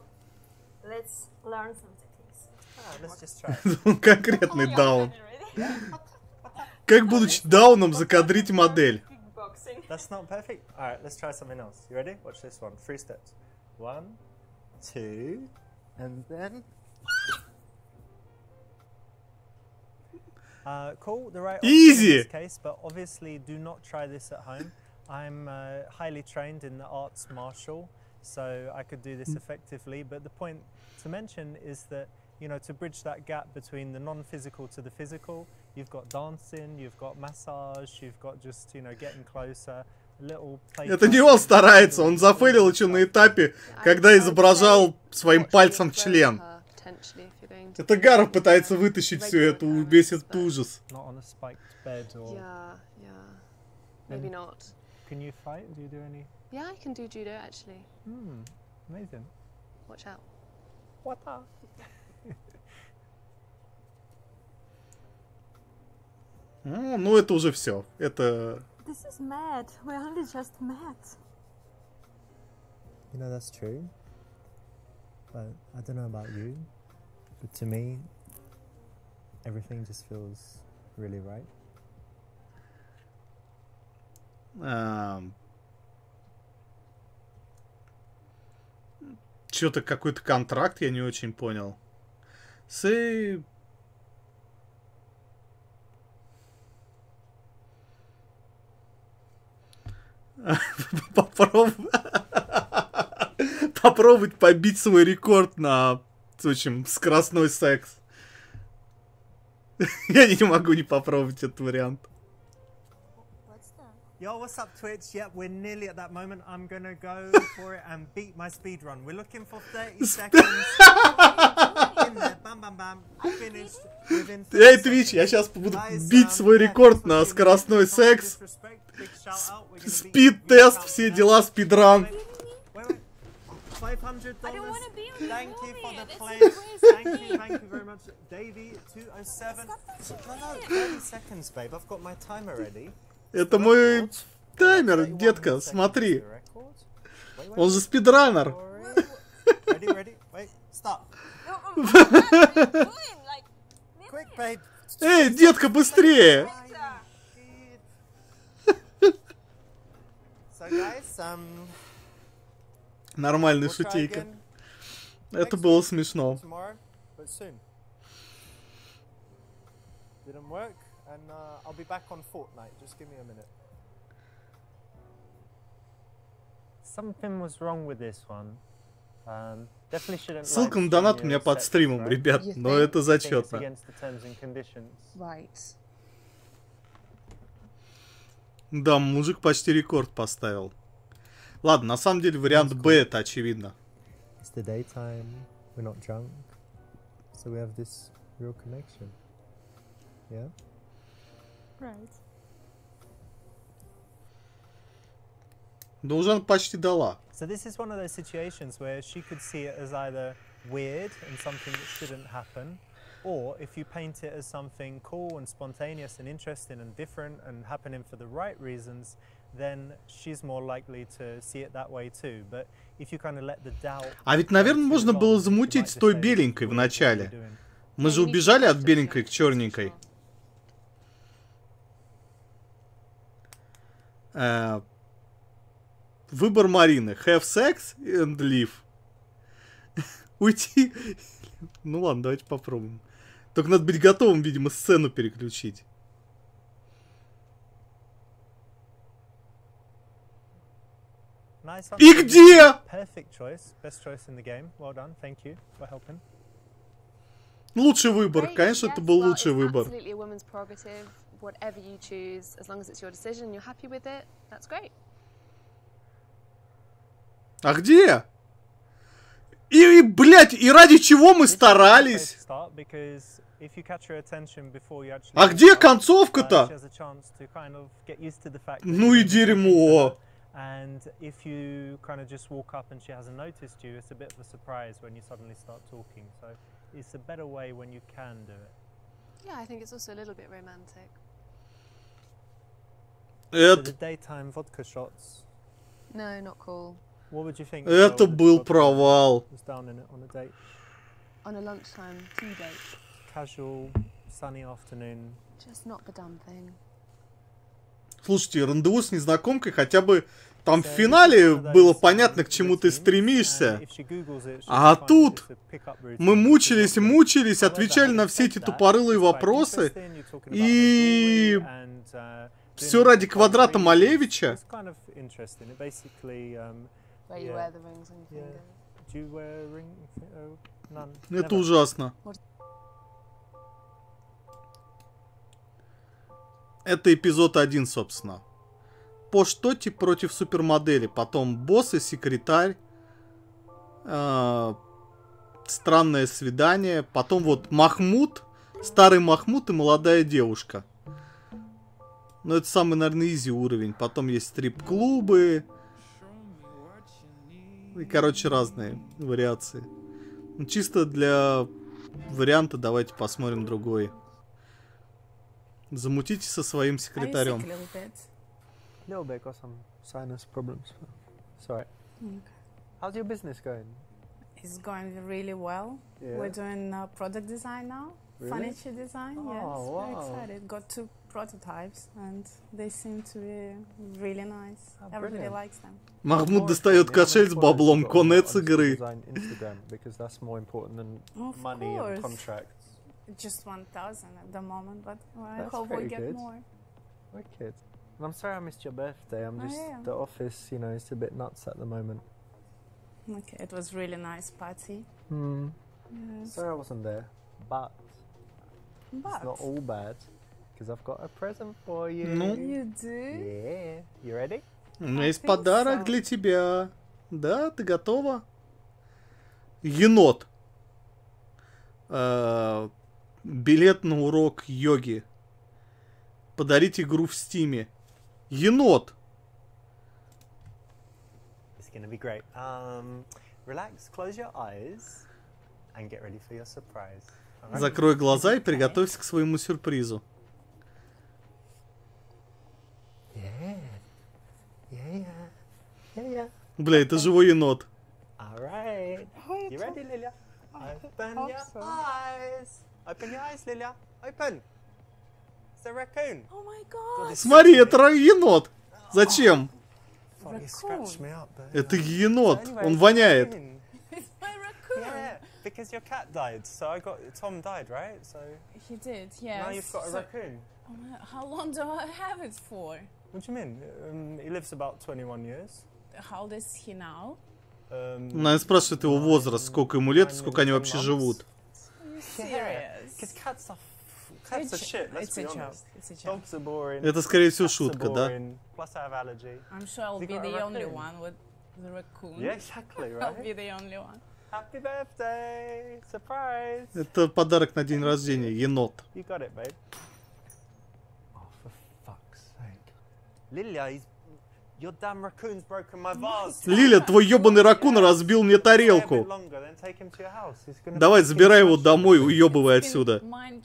Speaker 5: let's learn some techniques.
Speaker 9: Ah, let's just try. (laughs)
Speaker 1: Конкретный даун. (laughs) Как, будучи дауном, закадрить модель?
Speaker 5: Kickboxing.
Speaker 9: That's not perfect. All right, let's try something else. You ready? Watch this one. Three steps. One, two, and then.
Speaker 2: Uh, cool, the right
Speaker 1: Easy.
Speaker 2: option in this case, but obviously do not try this at home. I'm uh, highly trained in the arts martial, so I could do this effectively. But the point to mention is that you know to bridge that gap between the non-physical to the physical, you've got dancing, you've got massage, you've got just you know getting closer. a Little play
Speaker 1: Это не он старается, он зафейлил еще на этапе, когда изображал своим пальцем член. Это Гаров пытается вытащить все это, весь этот ужас.
Speaker 2: Can you fight? Do you do any?
Speaker 3: Yeah, I can do judo actually.
Speaker 2: Hmm, amazing.
Speaker 3: Watch out.
Speaker 2: What the?
Speaker 1: Ну, ну, это уже все. Это...
Speaker 5: This is mad. We're only just mad.
Speaker 9: You know, that's true. But I don't know about you. But to me, everything just feels really right.
Speaker 1: Что-то какой-то контракт я не очень понял. Say... (laughs) (laughs) Попробовать... Побить свой рекорд на, в общем, скоростной секс. (laughs) Я не могу не попробовать этот вариант.
Speaker 5: What's that?
Speaker 2: Yo, what's up, Twitch? Yep, we're nearly at that moment. I'm gonna go (laughs) for it and beat my speed run. We're looking for 30 seconds. In there, bam, bam, bam. Finished within 30 (laughs)
Speaker 1: Эй, Твич, я
Speaker 2: seconds.
Speaker 1: сейчас буду
Speaker 2: Guys,
Speaker 1: бить
Speaker 2: um,
Speaker 1: свой
Speaker 2: yeah,
Speaker 1: рекорд
Speaker 2: just
Speaker 1: на
Speaker 2: forgive me,
Speaker 1: скоростной
Speaker 2: no
Speaker 1: секс.
Speaker 2: disrespect. Big shout out. We're gonna beat
Speaker 1: Спид-тест,
Speaker 2: Rick
Speaker 1: все
Speaker 2: out
Speaker 1: дела,
Speaker 2: now.
Speaker 1: спидран.
Speaker 2: Wait, wait. Five hundred
Speaker 5: I don't
Speaker 2: dollars.
Speaker 5: wanna be on the
Speaker 2: Thank you
Speaker 5: movie.
Speaker 2: for the
Speaker 5: This is
Speaker 2: play.
Speaker 5: crazy.
Speaker 2: Thank you, thank you very much, Davey. Two oh seven.
Speaker 9: No, no, 30 seconds, babe. I've got my timer ready.
Speaker 1: Это мой таймер,
Speaker 9: 31
Speaker 1: детка, смотри. Он же спидранер.
Speaker 5: um.
Speaker 1: Эй, детка, быстрее!
Speaker 9: Um, try
Speaker 1: шутейка. Это было смешно.
Speaker 9: Didn't work, and uh, I'll be back on Fortnite. Just give me a minute.
Speaker 2: Something was wrong with this one. Um, definitely shouldn't.
Speaker 1: Ссылка на донат у меня под стримом,
Speaker 2: right?
Speaker 1: ребят,
Speaker 3: You
Speaker 1: но это зачетно.
Speaker 2: against the terms and conditions.
Speaker 3: Right.
Speaker 1: Да, мужик почти рекорд поставил. Ладно, на самом деле вариант Б это очевидно.
Speaker 9: It's the daytime. We're not drunk, so we have this real connection. Yeah.
Speaker 5: Right.
Speaker 1: Да уже почти дала.
Speaker 2: So this is one of those situations where she could see it as either weird and something that shouldn't happen, or if you paint it as something cool and spontaneous and interesting and different and happening for the right reasons, then she's more likely to see it that way too. But if you kind of let the doubt
Speaker 1: А ведь, наверное, можно было замутить с той беленькой в
Speaker 2: "What are you
Speaker 1: начале.
Speaker 2: doing?"
Speaker 1: Мы же убежали от беленькой к черненькой. Э, Выбор Марины. Have sex and leave. (laughs) Уйти. Ну ладно, давайте попробуем. Только надо быть готовым, видимо, сцену переключить. И где? Лучший выбор. Конечно, это был лучший выбор.
Speaker 3: Absolutely a woman's prerogative. Whatever you choose, as long as it's your decision, you're happy with it, that's great.
Speaker 1: А где? И, и, блядь, и ради чего мы
Speaker 2: This is a great way to
Speaker 1: старались?
Speaker 2: start because if you catch her attention before you actually
Speaker 1: А
Speaker 2: walk
Speaker 1: где
Speaker 2: up, uh,
Speaker 1: концовка-то?
Speaker 2: she has a chance to kind of get used to the fact that
Speaker 1: Ну
Speaker 2: you're
Speaker 1: и
Speaker 2: gonna be speaking to
Speaker 1: дерьмо.
Speaker 2: her. And if you kind of just walk up and she hasn't noticed you, it's a bit of a surprise when you suddenly start talking. So it's a better way when you can do it.
Speaker 3: Yeah, I think it's also a little bit romantic.
Speaker 2: Joel, if
Speaker 1: был провал.
Speaker 2: Was down in it on a date.
Speaker 3: On a lunchtime tea date,
Speaker 2: Casual, sunny afternoon.
Speaker 3: just not the done thing.
Speaker 1: Слушайте, рандеву с незнакомкой хотя бы там в финале было понятно,
Speaker 2: um,
Speaker 1: к чему ты стремишься. А тут Мы мучились, мучились, отвечали на все эти тупорылые вопросы. И
Speaker 2: uh,
Speaker 1: Все ради квадрата Малевича.
Speaker 2: Um, none.
Speaker 1: Это ужасно. Это эпизод один, собственно. По Штоти против супермодели. Потом босс и секретарь. э, странное свидание. Потом вот Махмуд. Старый Махмуд и молодая девушка. Ну, это самый, наверное, изи уровень. Потом есть стрип-клубы. И, короче, разные вариации. Ну, чисто для варианта давайте посмотрим другой. Замутите со своим секретарем.
Speaker 10: a little bit?
Speaker 2: little bit. Got some sinus problems. Sorry.
Speaker 10: Okay.
Speaker 2: How's your business going?
Speaker 10: It's going really well.
Speaker 2: Yeah.
Speaker 10: We're doing uh, product design now,
Speaker 2: Really?
Speaker 10: furniture design.
Speaker 2: Oh,
Speaker 10: yes, very
Speaker 2: wow.
Speaker 10: excited. Got two prototypes, and they seem to be really nice.
Speaker 2: Oh,
Speaker 10: Everybody
Speaker 2: brilliant.
Speaker 10: likes them.
Speaker 1: Махмуд достает кошель с баблом. Конец игры.
Speaker 2: Instagram because that's more important than
Speaker 10: Of
Speaker 2: money
Speaker 10: course.
Speaker 2: and contracts.
Speaker 10: Just 1,000 at the moment, but well, I
Speaker 2: That's
Speaker 10: hope we
Speaker 2: pretty
Speaker 10: get
Speaker 2: good.
Speaker 10: more.
Speaker 2: Wicked. And I'm sorry I missed your birthday. I'm
Speaker 10: Oh,
Speaker 2: just
Speaker 10: yeah.
Speaker 2: the office, you know, is a bit nuts at the moment.
Speaker 10: Okay, it was really nice party.
Speaker 2: Hmm.
Speaker 10: Yes.
Speaker 2: Sorry I wasn't there, but,
Speaker 10: But
Speaker 2: it's not all bad because I've got a present for you.
Speaker 1: Ну?
Speaker 10: you do.
Speaker 2: Yeah. You ready?
Speaker 1: У меня есть подарок
Speaker 10: so.
Speaker 1: для тебя. Да, ты готова? Енот. Э, билет на урок йоги. Подарить игру в стиме. Енот.
Speaker 2: It's gonna be great. Um, relax, close your eyes, and get ready for your surprise.
Speaker 1: Закрой глаза и приготовься к своему сюрпризу. Бля, это живой енот.
Speaker 10: Oh
Speaker 1: Смотри, это енот. Зачем? Это енот. Он воняет.
Speaker 2: Because your cat died, so I got Tom died, right? So
Speaker 10: He did, yes.
Speaker 2: now you've got a
Speaker 10: So-
Speaker 2: raccoon.
Speaker 10: Oh my- How long do I have it for?
Speaker 2: What do you mean? Um, he lives about 21 years.
Speaker 10: How old is he now?
Speaker 2: Um,
Speaker 1: Наверное, спрашивает его возраст, сколько ему лет и сколько они вообще живут.
Speaker 10: Serious?
Speaker 2: because cats are f- cats are
Speaker 10: It's-
Speaker 2: shit. Let's
Speaker 10: it's
Speaker 2: be
Speaker 10: a joke.
Speaker 2: honest.
Speaker 10: It's a joke.
Speaker 2: Dogs are boring.
Speaker 1: Это, скорее всего,
Speaker 2: cats are
Speaker 1: шутка, да?
Speaker 2: boring, Plus, I have allergy.
Speaker 10: I'm sure I'll
Speaker 2: You
Speaker 10: be
Speaker 2: got a
Speaker 10: the only
Speaker 2: raccoon?
Speaker 10: one with the raccoon.
Speaker 2: Yeah, exactly,
Speaker 10: I'll
Speaker 2: right?
Speaker 10: be the only one.
Speaker 2: Happy birthday! Surprise!
Speaker 1: Это подарок на день рождения. Енот.
Speaker 2: You got it, babe. Oh, for fuck's sake. Lilia, he's... Your damn raccoon's broken my vase.
Speaker 1: Лиля, твой ебаный ракун разбил мне тарелку. Давай, забирай его домой,
Speaker 10: been
Speaker 1: отсюда. Он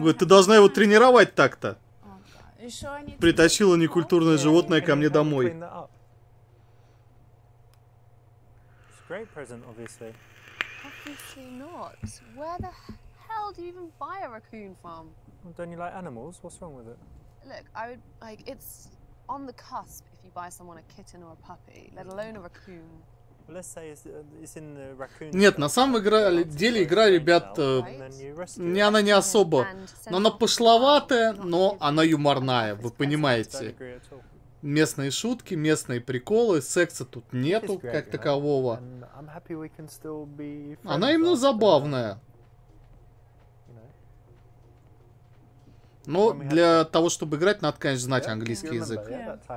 Speaker 1: говорит, ты должна его тренировать так-то.
Speaker 10: Oh,
Speaker 1: Притащила некультурное животное ко мне домой.
Speaker 2: clean that up? It's a great present, obviously.
Speaker 3: Obviously not. Where the hell do you even buy a raccoon from?
Speaker 2: Well, don't you like animals? What's wrong with it?
Speaker 3: Look, I would like it's on the cusp if you buy someone a kitten or a puppy, let alone a raccoon.
Speaker 2: Well, let's say it's, uh, it's in the raccoon.
Speaker 1: Нет, на самом игра- деле игра, ребят, э, Не, она не особо. Но она пошловатая, но она юморная, вы понимаете. Местные шутки, местные приколы, секса тут нету как такового. Она именно забавная. Но для того, чтобы играть, надо, конечно, знать английский язык.
Speaker 2: remember,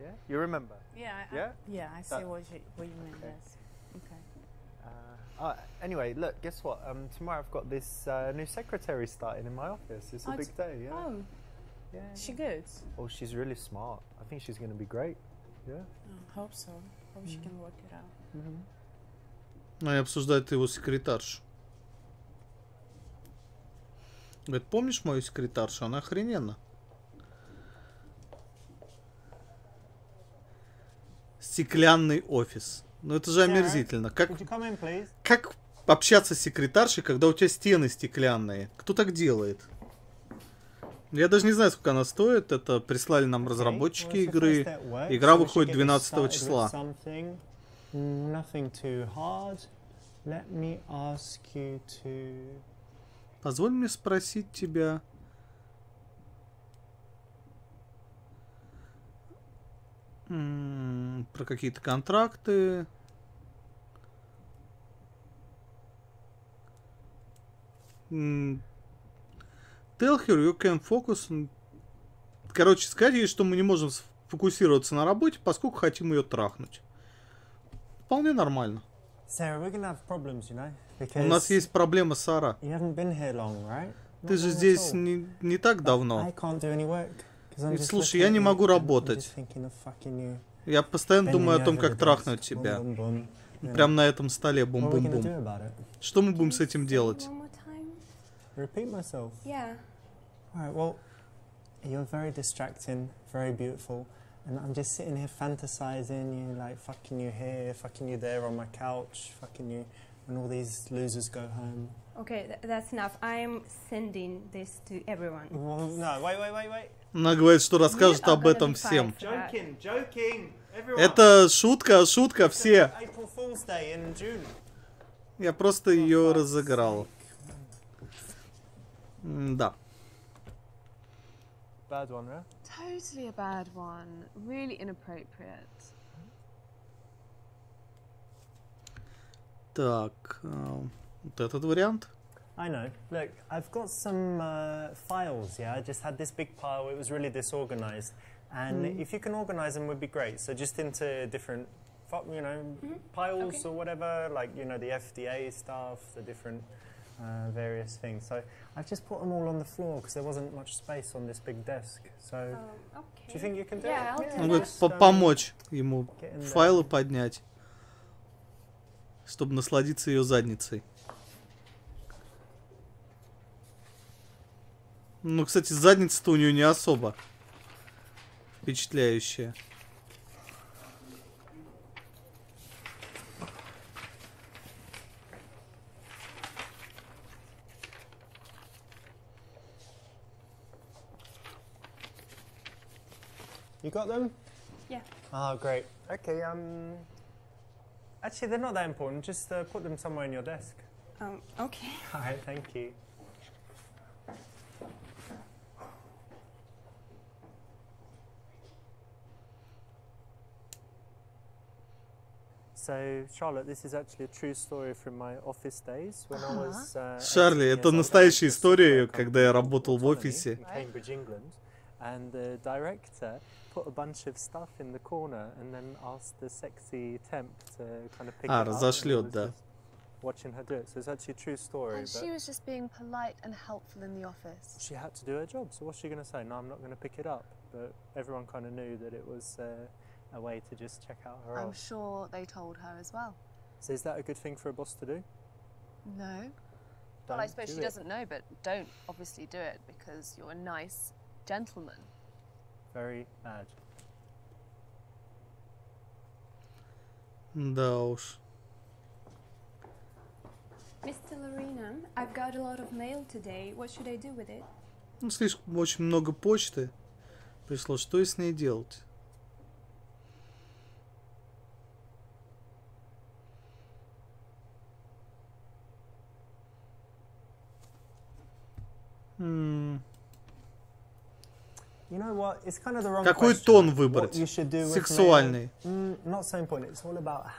Speaker 2: yeah, you and. Yeah, remember.
Speaker 10: Yeah. I,
Speaker 2: Yeah?
Speaker 10: I see what you, what you mean.
Speaker 2: Okay.
Speaker 10: Yes.
Speaker 2: Uh, uh, anyway, look, guess what? Um, tomorrow I've got this uh, new secretary starting in my office. It's a
Speaker 10: Oh,
Speaker 2: big day, yeah.
Speaker 10: Oh,
Speaker 2: yeah.
Speaker 10: she good?
Speaker 2: Oh, she's really smart. I think she's going to be great. Yeah.
Speaker 10: I hope so. Hope she can work it out.
Speaker 1: Они обсуждают его секретаршу. Говорит, помнишь мою секретаршу? Она охрененна. Стеклянный офис. Ну это же омерзительно. Как,
Speaker 2: in,
Speaker 1: как общаться с секретаршей, когда у тебя стены стеклянные? Кто так делает? Я даже не знаю, сколько она стоит. Это прислали нам разработчики игры. Игра выходит 12 числа.
Speaker 2: To.
Speaker 1: Позволь мне спросить тебя. Про какие-то контракты. Tell her you can focus on... Короче, сказать ей, что мы не можем сфокусироваться на работе, поскольку хотим ее трахнуть. Вполне нормально.
Speaker 2: Sarah, we're gonna have problems, you know,
Speaker 1: У нас
Speaker 2: because
Speaker 1: есть проблема, Сара.
Speaker 2: you haven't been here long, right?
Speaker 1: Ты же здесь не, не так давно.
Speaker 2: I can't do any work.
Speaker 1: Слушай, я не могу работать. Я постоянно думаю о том, как трахнуть тебя. Прям на этом столе, бум-бум-бум. Что мы будем с этим делать?
Speaker 2: You're very distracting, very beautiful, and I'm just sitting here fantasizing you, like fucking you here, fucking you there on my couch, fucking you when all these losers go home.
Speaker 4: Okay, th- that's enough. I'm sending this to everyone.
Speaker 2: Well, no, wait, wait, wait, wait.
Speaker 1: Она говорит, что расскажет об этом всем. Это шутка, шутка, все. Я просто ее разыграл. Да.
Speaker 2: Bad one, right?
Speaker 3: Totally a bad one. Really inappropriate.
Speaker 1: Так, а, вот этот вариант.
Speaker 2: I know. Look, I've got some uh, files. Yeah, I just had this big pile. It was really disorganized, and if you can organize them, would be great. So just into different, fu- you know, piles
Speaker 4: Okay.
Speaker 2: or whatever, like you know the FDA stuff, the different uh, various things. So I've just put them all on the floor because there wasn't much space on this big desk. So
Speaker 4: Oh, okay.
Speaker 2: do you think you can do
Speaker 4: Yeah,
Speaker 2: it?
Speaker 4: I'll do
Speaker 1: Он
Speaker 4: that.
Speaker 1: говорит,
Speaker 2: Just,
Speaker 1: по-
Speaker 2: um,
Speaker 1: помочь ему
Speaker 2: get in there.
Speaker 1: файлы поднять, чтобы насладиться ее задницей. Ну, кстати, задница-то у нее не особо впечатляющая.
Speaker 2: You got them?
Speaker 4: Yeah.
Speaker 2: Oh, great. Okay. Um. Actually, they're not that important. Just uh, put them somewhere in your desk.
Speaker 4: Um, okay.
Speaker 2: All right. Thank you. So, Charlotte, this is actually a true story from my office days when I was. Uh,
Speaker 1: Шарли,
Speaker 2: 18
Speaker 1: это
Speaker 2: years old. I
Speaker 1: настоящая
Speaker 2: worked for
Speaker 1: история,
Speaker 2: software
Speaker 1: когда я
Speaker 2: company
Speaker 1: работал в
Speaker 2: called Autonomy
Speaker 1: офисе.
Speaker 2: in Cambridge, England, and the director put a bunch of stuff in the corner and then asked the sexy temp to kind of pick
Speaker 1: А,
Speaker 2: it up. and he
Speaker 1: разошлет,
Speaker 2: was
Speaker 1: да.
Speaker 2: just Watching her do it, so it's actually a true story.
Speaker 3: And
Speaker 2: but
Speaker 3: she was just being polite and helpful in the office.
Speaker 2: she had to do her job. So what's she going to say? No, I'm not going to pick it up. But everyone kind of knew that it was uh, a way to just check out her
Speaker 3: I'm
Speaker 2: off.
Speaker 3: sure they told her as well.
Speaker 2: So is that a good thing for a boss to do?
Speaker 3: No. Well, I
Speaker 2: Don't
Speaker 3: suppose
Speaker 2: do
Speaker 3: she
Speaker 2: it.
Speaker 3: doesn't know, but don't obviously do it because you're a nice gentleman.
Speaker 2: Very bad.
Speaker 1: Да уж.
Speaker 4: Mr. Lorena, I've got a lot of mail today. What should I do with it?
Speaker 1: Ну, слишком очень много почты пришло. Что и с ней делать?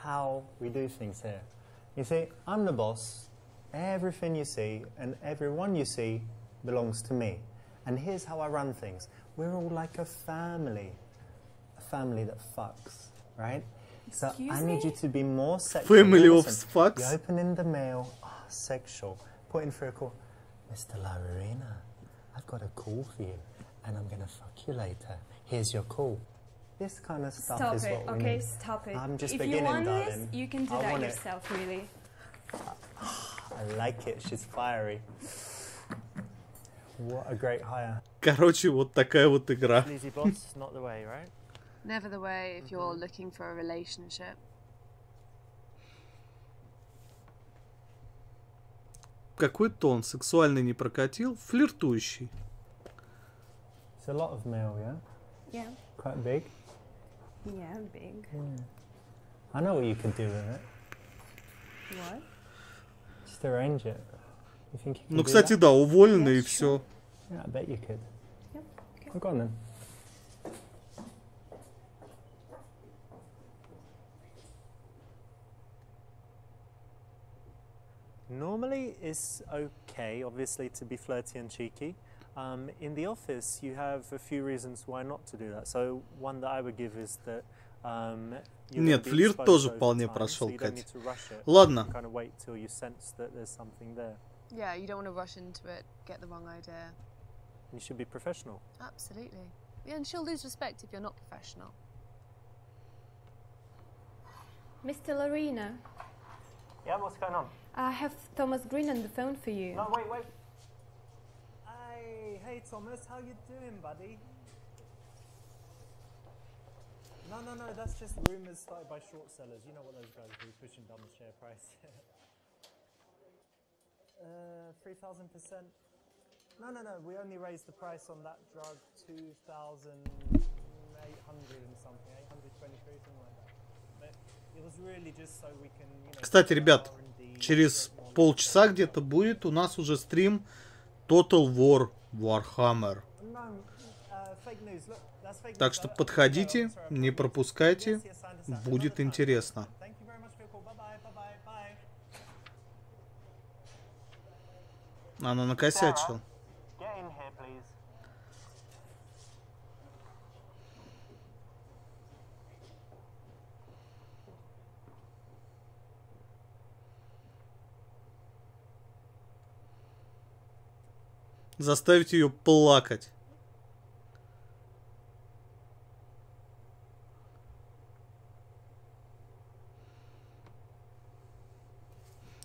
Speaker 2: How we do things here. You see, I'm the boss. Everything you see and everyone you see belongs to me. And here's how I run things we're all like a family, a family that fucks, right? So I need
Speaker 4: me?
Speaker 2: you to be more sexual.
Speaker 1: Family of fucks?
Speaker 2: You open in the mail, ah, sexual. Put in for a call. Mr. Lararina, I've got a call for you, and I'm gonna fuck you later. Here's your call. This kind of stuff
Speaker 4: Stop
Speaker 2: is
Speaker 4: it,
Speaker 2: what we
Speaker 4: okay?
Speaker 2: need.
Speaker 4: Stop it.
Speaker 2: I'm just
Speaker 4: if
Speaker 2: beginning,
Speaker 4: you want
Speaker 2: darling.
Speaker 4: this, you can do
Speaker 2: I
Speaker 4: that
Speaker 2: want it.
Speaker 4: yourself, really. (sighs)
Speaker 2: I like it. She's fiery. What a great hire.
Speaker 1: Короче, вот такая вот игра.
Speaker 6: Sleazy boss, not the way, right? (laughs)
Speaker 3: Never the way if you're looking for a relationship.
Speaker 1: Какой тон? Сексуальный не прокатил? Флиртующий.
Speaker 2: It's a lot of mail, yeah?
Speaker 4: Yeah.
Speaker 2: Quite big.
Speaker 4: Yeah, big.
Speaker 2: I know what you could do with it.
Speaker 4: What?
Speaker 2: Just arrange it. You think you can
Speaker 1: Ну,
Speaker 2: do
Speaker 1: кстати,
Speaker 2: that?
Speaker 1: да, уволены и
Speaker 4: Yeah,
Speaker 1: все.
Speaker 2: Yeah, I bet you could.
Speaker 4: Yep, okay.
Speaker 2: Well, go on then. Normally, it's okay, obviously, to be flirty and cheeky. Um, in the office, you have a few reasons why not to do that. So, one that I would give is that um, you're
Speaker 1: Нет,
Speaker 2: gonna be
Speaker 1: флирт
Speaker 2: exposed
Speaker 1: тоже
Speaker 2: over
Speaker 1: вполне
Speaker 2: time,
Speaker 1: прошел,
Speaker 2: so you don't
Speaker 1: Кать.
Speaker 2: need to rush it.
Speaker 1: Ладно.
Speaker 2: You kind of wait till you sense that there's something there.
Speaker 3: Yeah, you don't want to rush into it, get the wrong idea.
Speaker 2: You should be professional.
Speaker 3: Absolutely. Yeah, and she'll lose respect if you're not professional.
Speaker 4: Mr. Lorena,
Speaker 2: Yeah, what's going on?
Speaker 4: I have Thomas Green on the phone for you.
Speaker 2: No, wait, wait. Hey, hey, Thomas, how you doing, buddy? No, no, no, that's just rumors started by short sellers. You know what those guys do, pushing down the share price. (laughs) uh, 3,000%. No, no, no, we only raised the price on that drug 2,800 and something, 823, something like that. But it was really just so we can, you know.
Speaker 1: Кстати,
Speaker 2: do
Speaker 1: ребят,
Speaker 2: R&D,
Speaker 1: Через полчаса где-то будет у нас уже стрим Total War Warhammer.
Speaker 2: Uh,
Speaker 1: Так что подходите, не пропускайте, будет интересно.
Speaker 2: Thank you very much for your call. Bye-bye, bye-bye, bye.
Speaker 1: Она накосячила.
Speaker 2: Get in here, please.
Speaker 1: Заставить ее плакать.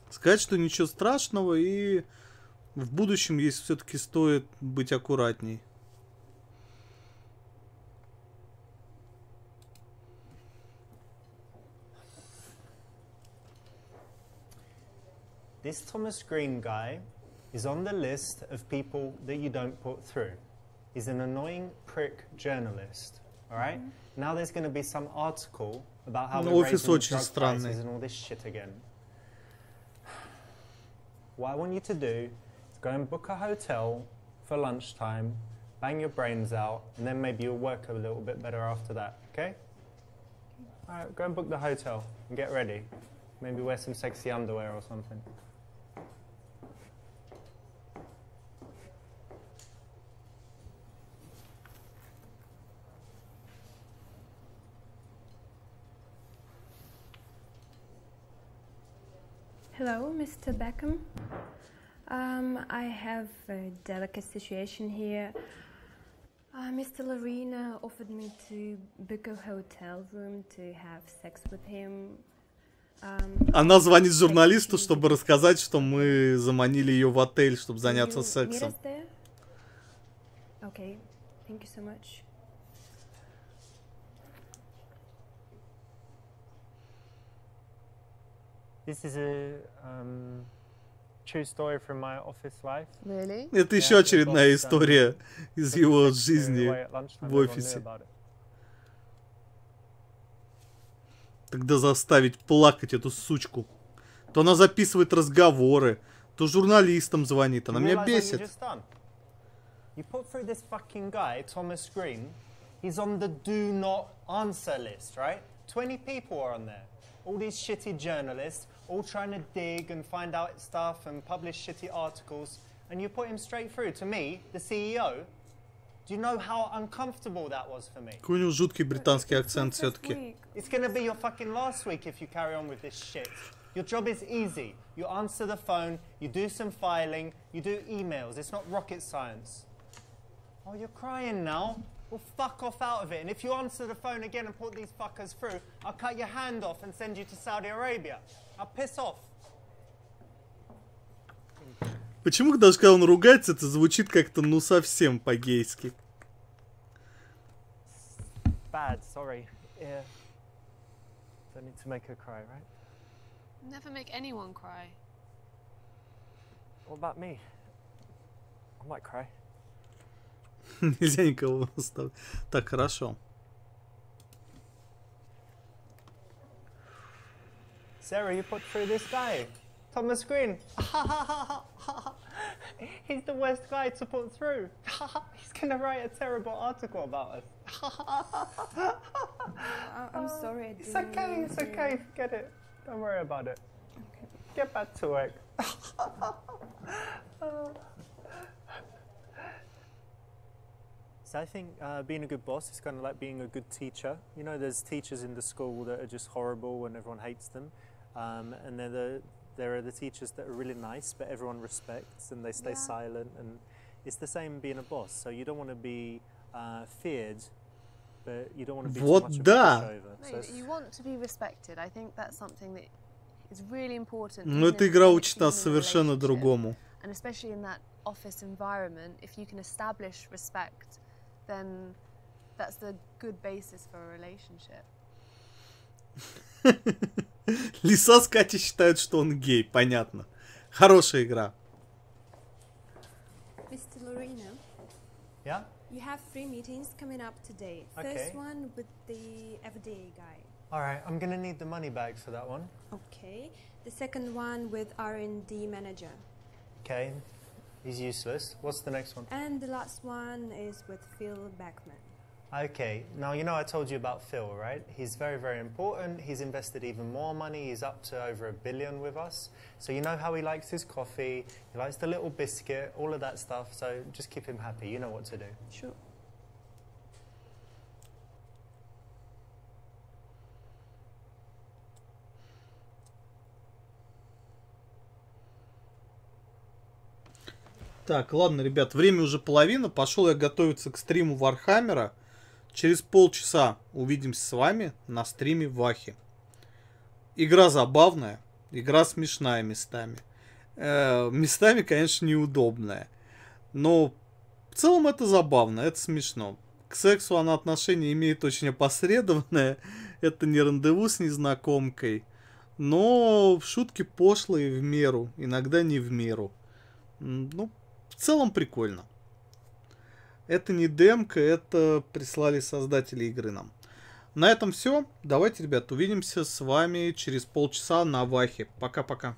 Speaker 1: Сказать, что ничего страшного и в будущем, если все-таки стоит быть аккуратней.
Speaker 2: This Thomas Green guy is on the list of people that you don't put through. He's an annoying prick journalist. All right? Now there's going to be some article about how
Speaker 1: Ну,
Speaker 2: we're
Speaker 1: офис
Speaker 2: raising
Speaker 1: очень
Speaker 2: drug
Speaker 1: странный.
Speaker 2: prices and all this shit again. What I want you to do is go and book a hotel for lunchtime, bang your brains out, and then maybe you'll work a little bit better after that. Okay? All right, go and book the hotel and get ready. Maybe wear some sexy underwear or something.
Speaker 4: Hello, Mr. Beckham. Um, I have a delicate situation here. Uh, Mr. Lorena offered me to book a hotel room to have sex with him. Um,
Speaker 1: Она звонит журналисту, чтобы рассказать, что мы заманили ее в отель, чтобы заняться сексом.
Speaker 4: Okay, thank you so much.
Speaker 2: This is a um, true story from my office life.
Speaker 3: Really?
Speaker 1: Это еще очередная история из его жизни в офисе. Тогда заставить плакать эту сучку. То она записывает разговоры, то журналистам звонит. Она меня бесит.
Speaker 2: You put through this fucking guy, Thomas Green. He's on the do not answer list, right? 20 people are on there. All these shitty journalists, all trying to dig and find out stuff and publish shitty articles. and you put him straight through to me, the CEO. Do you know how uncomfortable that was for me?
Speaker 1: Какой у него жуткий британский акцент все-таки.
Speaker 2: It's gonna be your fucking last week if you carry on with this shit. Your job is easy. You answer the phone, you do some filing, you do emails. It's not rocket science. Oh, you're crying now? Well, fuck off out of it. And if you answer the phone again and put these fuckers through, I'll cut your hand off and send you to Saudi Arabia. I'll piss off.
Speaker 1: Почему даже когда он ругается, это звучит как-то ну совсем по-гейски?
Speaker 2: Bad, sorry. Yeah. Don't need to make her cry, right?
Speaker 3: Never make anyone cry.
Speaker 2: What about me? I might cry.
Speaker 1: Нельзя никого оставить. Так, хорошо.
Speaker 2: Sarah, you put through this guy. Thomas Green. (laughs) He's the worst guy to put through. (laughs) He's gonna write a terrible article about us. (laughs)
Speaker 4: I- I'm sorry. I
Speaker 2: It's
Speaker 4: didn't
Speaker 2: okay,
Speaker 4: mean
Speaker 2: it's
Speaker 4: to-
Speaker 2: okay, forget it. Don't worry about it. Get back to work. So I think uh, being a good boss is kind of like being a good teacher. You know, there's teachers in the school that are just horrible and everyone hates them, um, and then the, there are the teachers that are really nice, but everyone respects and they stay
Speaker 3: Yeah.
Speaker 2: silent. And it's the same being a boss. So you don't want to be uh, feared, but you don't want to be too
Speaker 1: Вот
Speaker 2: much of a
Speaker 1: да.
Speaker 2: pushover.
Speaker 3: No,
Speaker 2: So
Speaker 3: you,
Speaker 2: it's-
Speaker 3: you want to be respected. I think that's something that is really important.
Speaker 1: Но
Speaker 3: even
Speaker 1: эта
Speaker 3: in
Speaker 1: игра
Speaker 3: any
Speaker 1: учит нас
Speaker 3: human
Speaker 1: совершенно
Speaker 3: relationship.
Speaker 1: другому.
Speaker 3: And especially in that office environment, if you can establish respect, then that's the good basis for a relationship. (laughs)
Speaker 1: Лиса с Катей считают, что он гей, понятно. Хорошая игра.
Speaker 4: Mr. Lorena,
Speaker 2: yeah?
Speaker 4: you have three meetings coming up today.
Speaker 2: Okay.
Speaker 4: First one with the FDA guy.
Speaker 2: All right, I'm going to need the money bags for that one.
Speaker 4: Okay. The second one with R&D manager.
Speaker 2: Okay, he's useless. What's the next one?
Speaker 4: And the last one is with Phil Beckman.
Speaker 2: Okay, now you know I told you about Phil, right? He's very, very important. He's invested even more money. He's up to over a billion with us. So you know how he likes his coffee, he likes the little biscuit, all of that stuff. So just keep him happy. You know what to do.
Speaker 4: Sure.
Speaker 1: Так, ладно, ребят, время уже половина. Пошел я готовиться к стриму Вархаммера. Через полчаса увидимся с вами на стриме Вахи. Игра забавная, игра смешная местами. Э, местами, конечно, неудобная. Но в целом это забавно, это смешно. К сексу она отношение имеет очень опосредованное. (laughs) Это не рандеву с незнакомкой. Но шутки пошлые в меру, иногда не в меру. Ну, в целом прикольно. Это не демка, это прислали создатели игры нам. На этом все. Давайте, ребят, увидимся с вами через полчаса на Вахе. Пока-пока.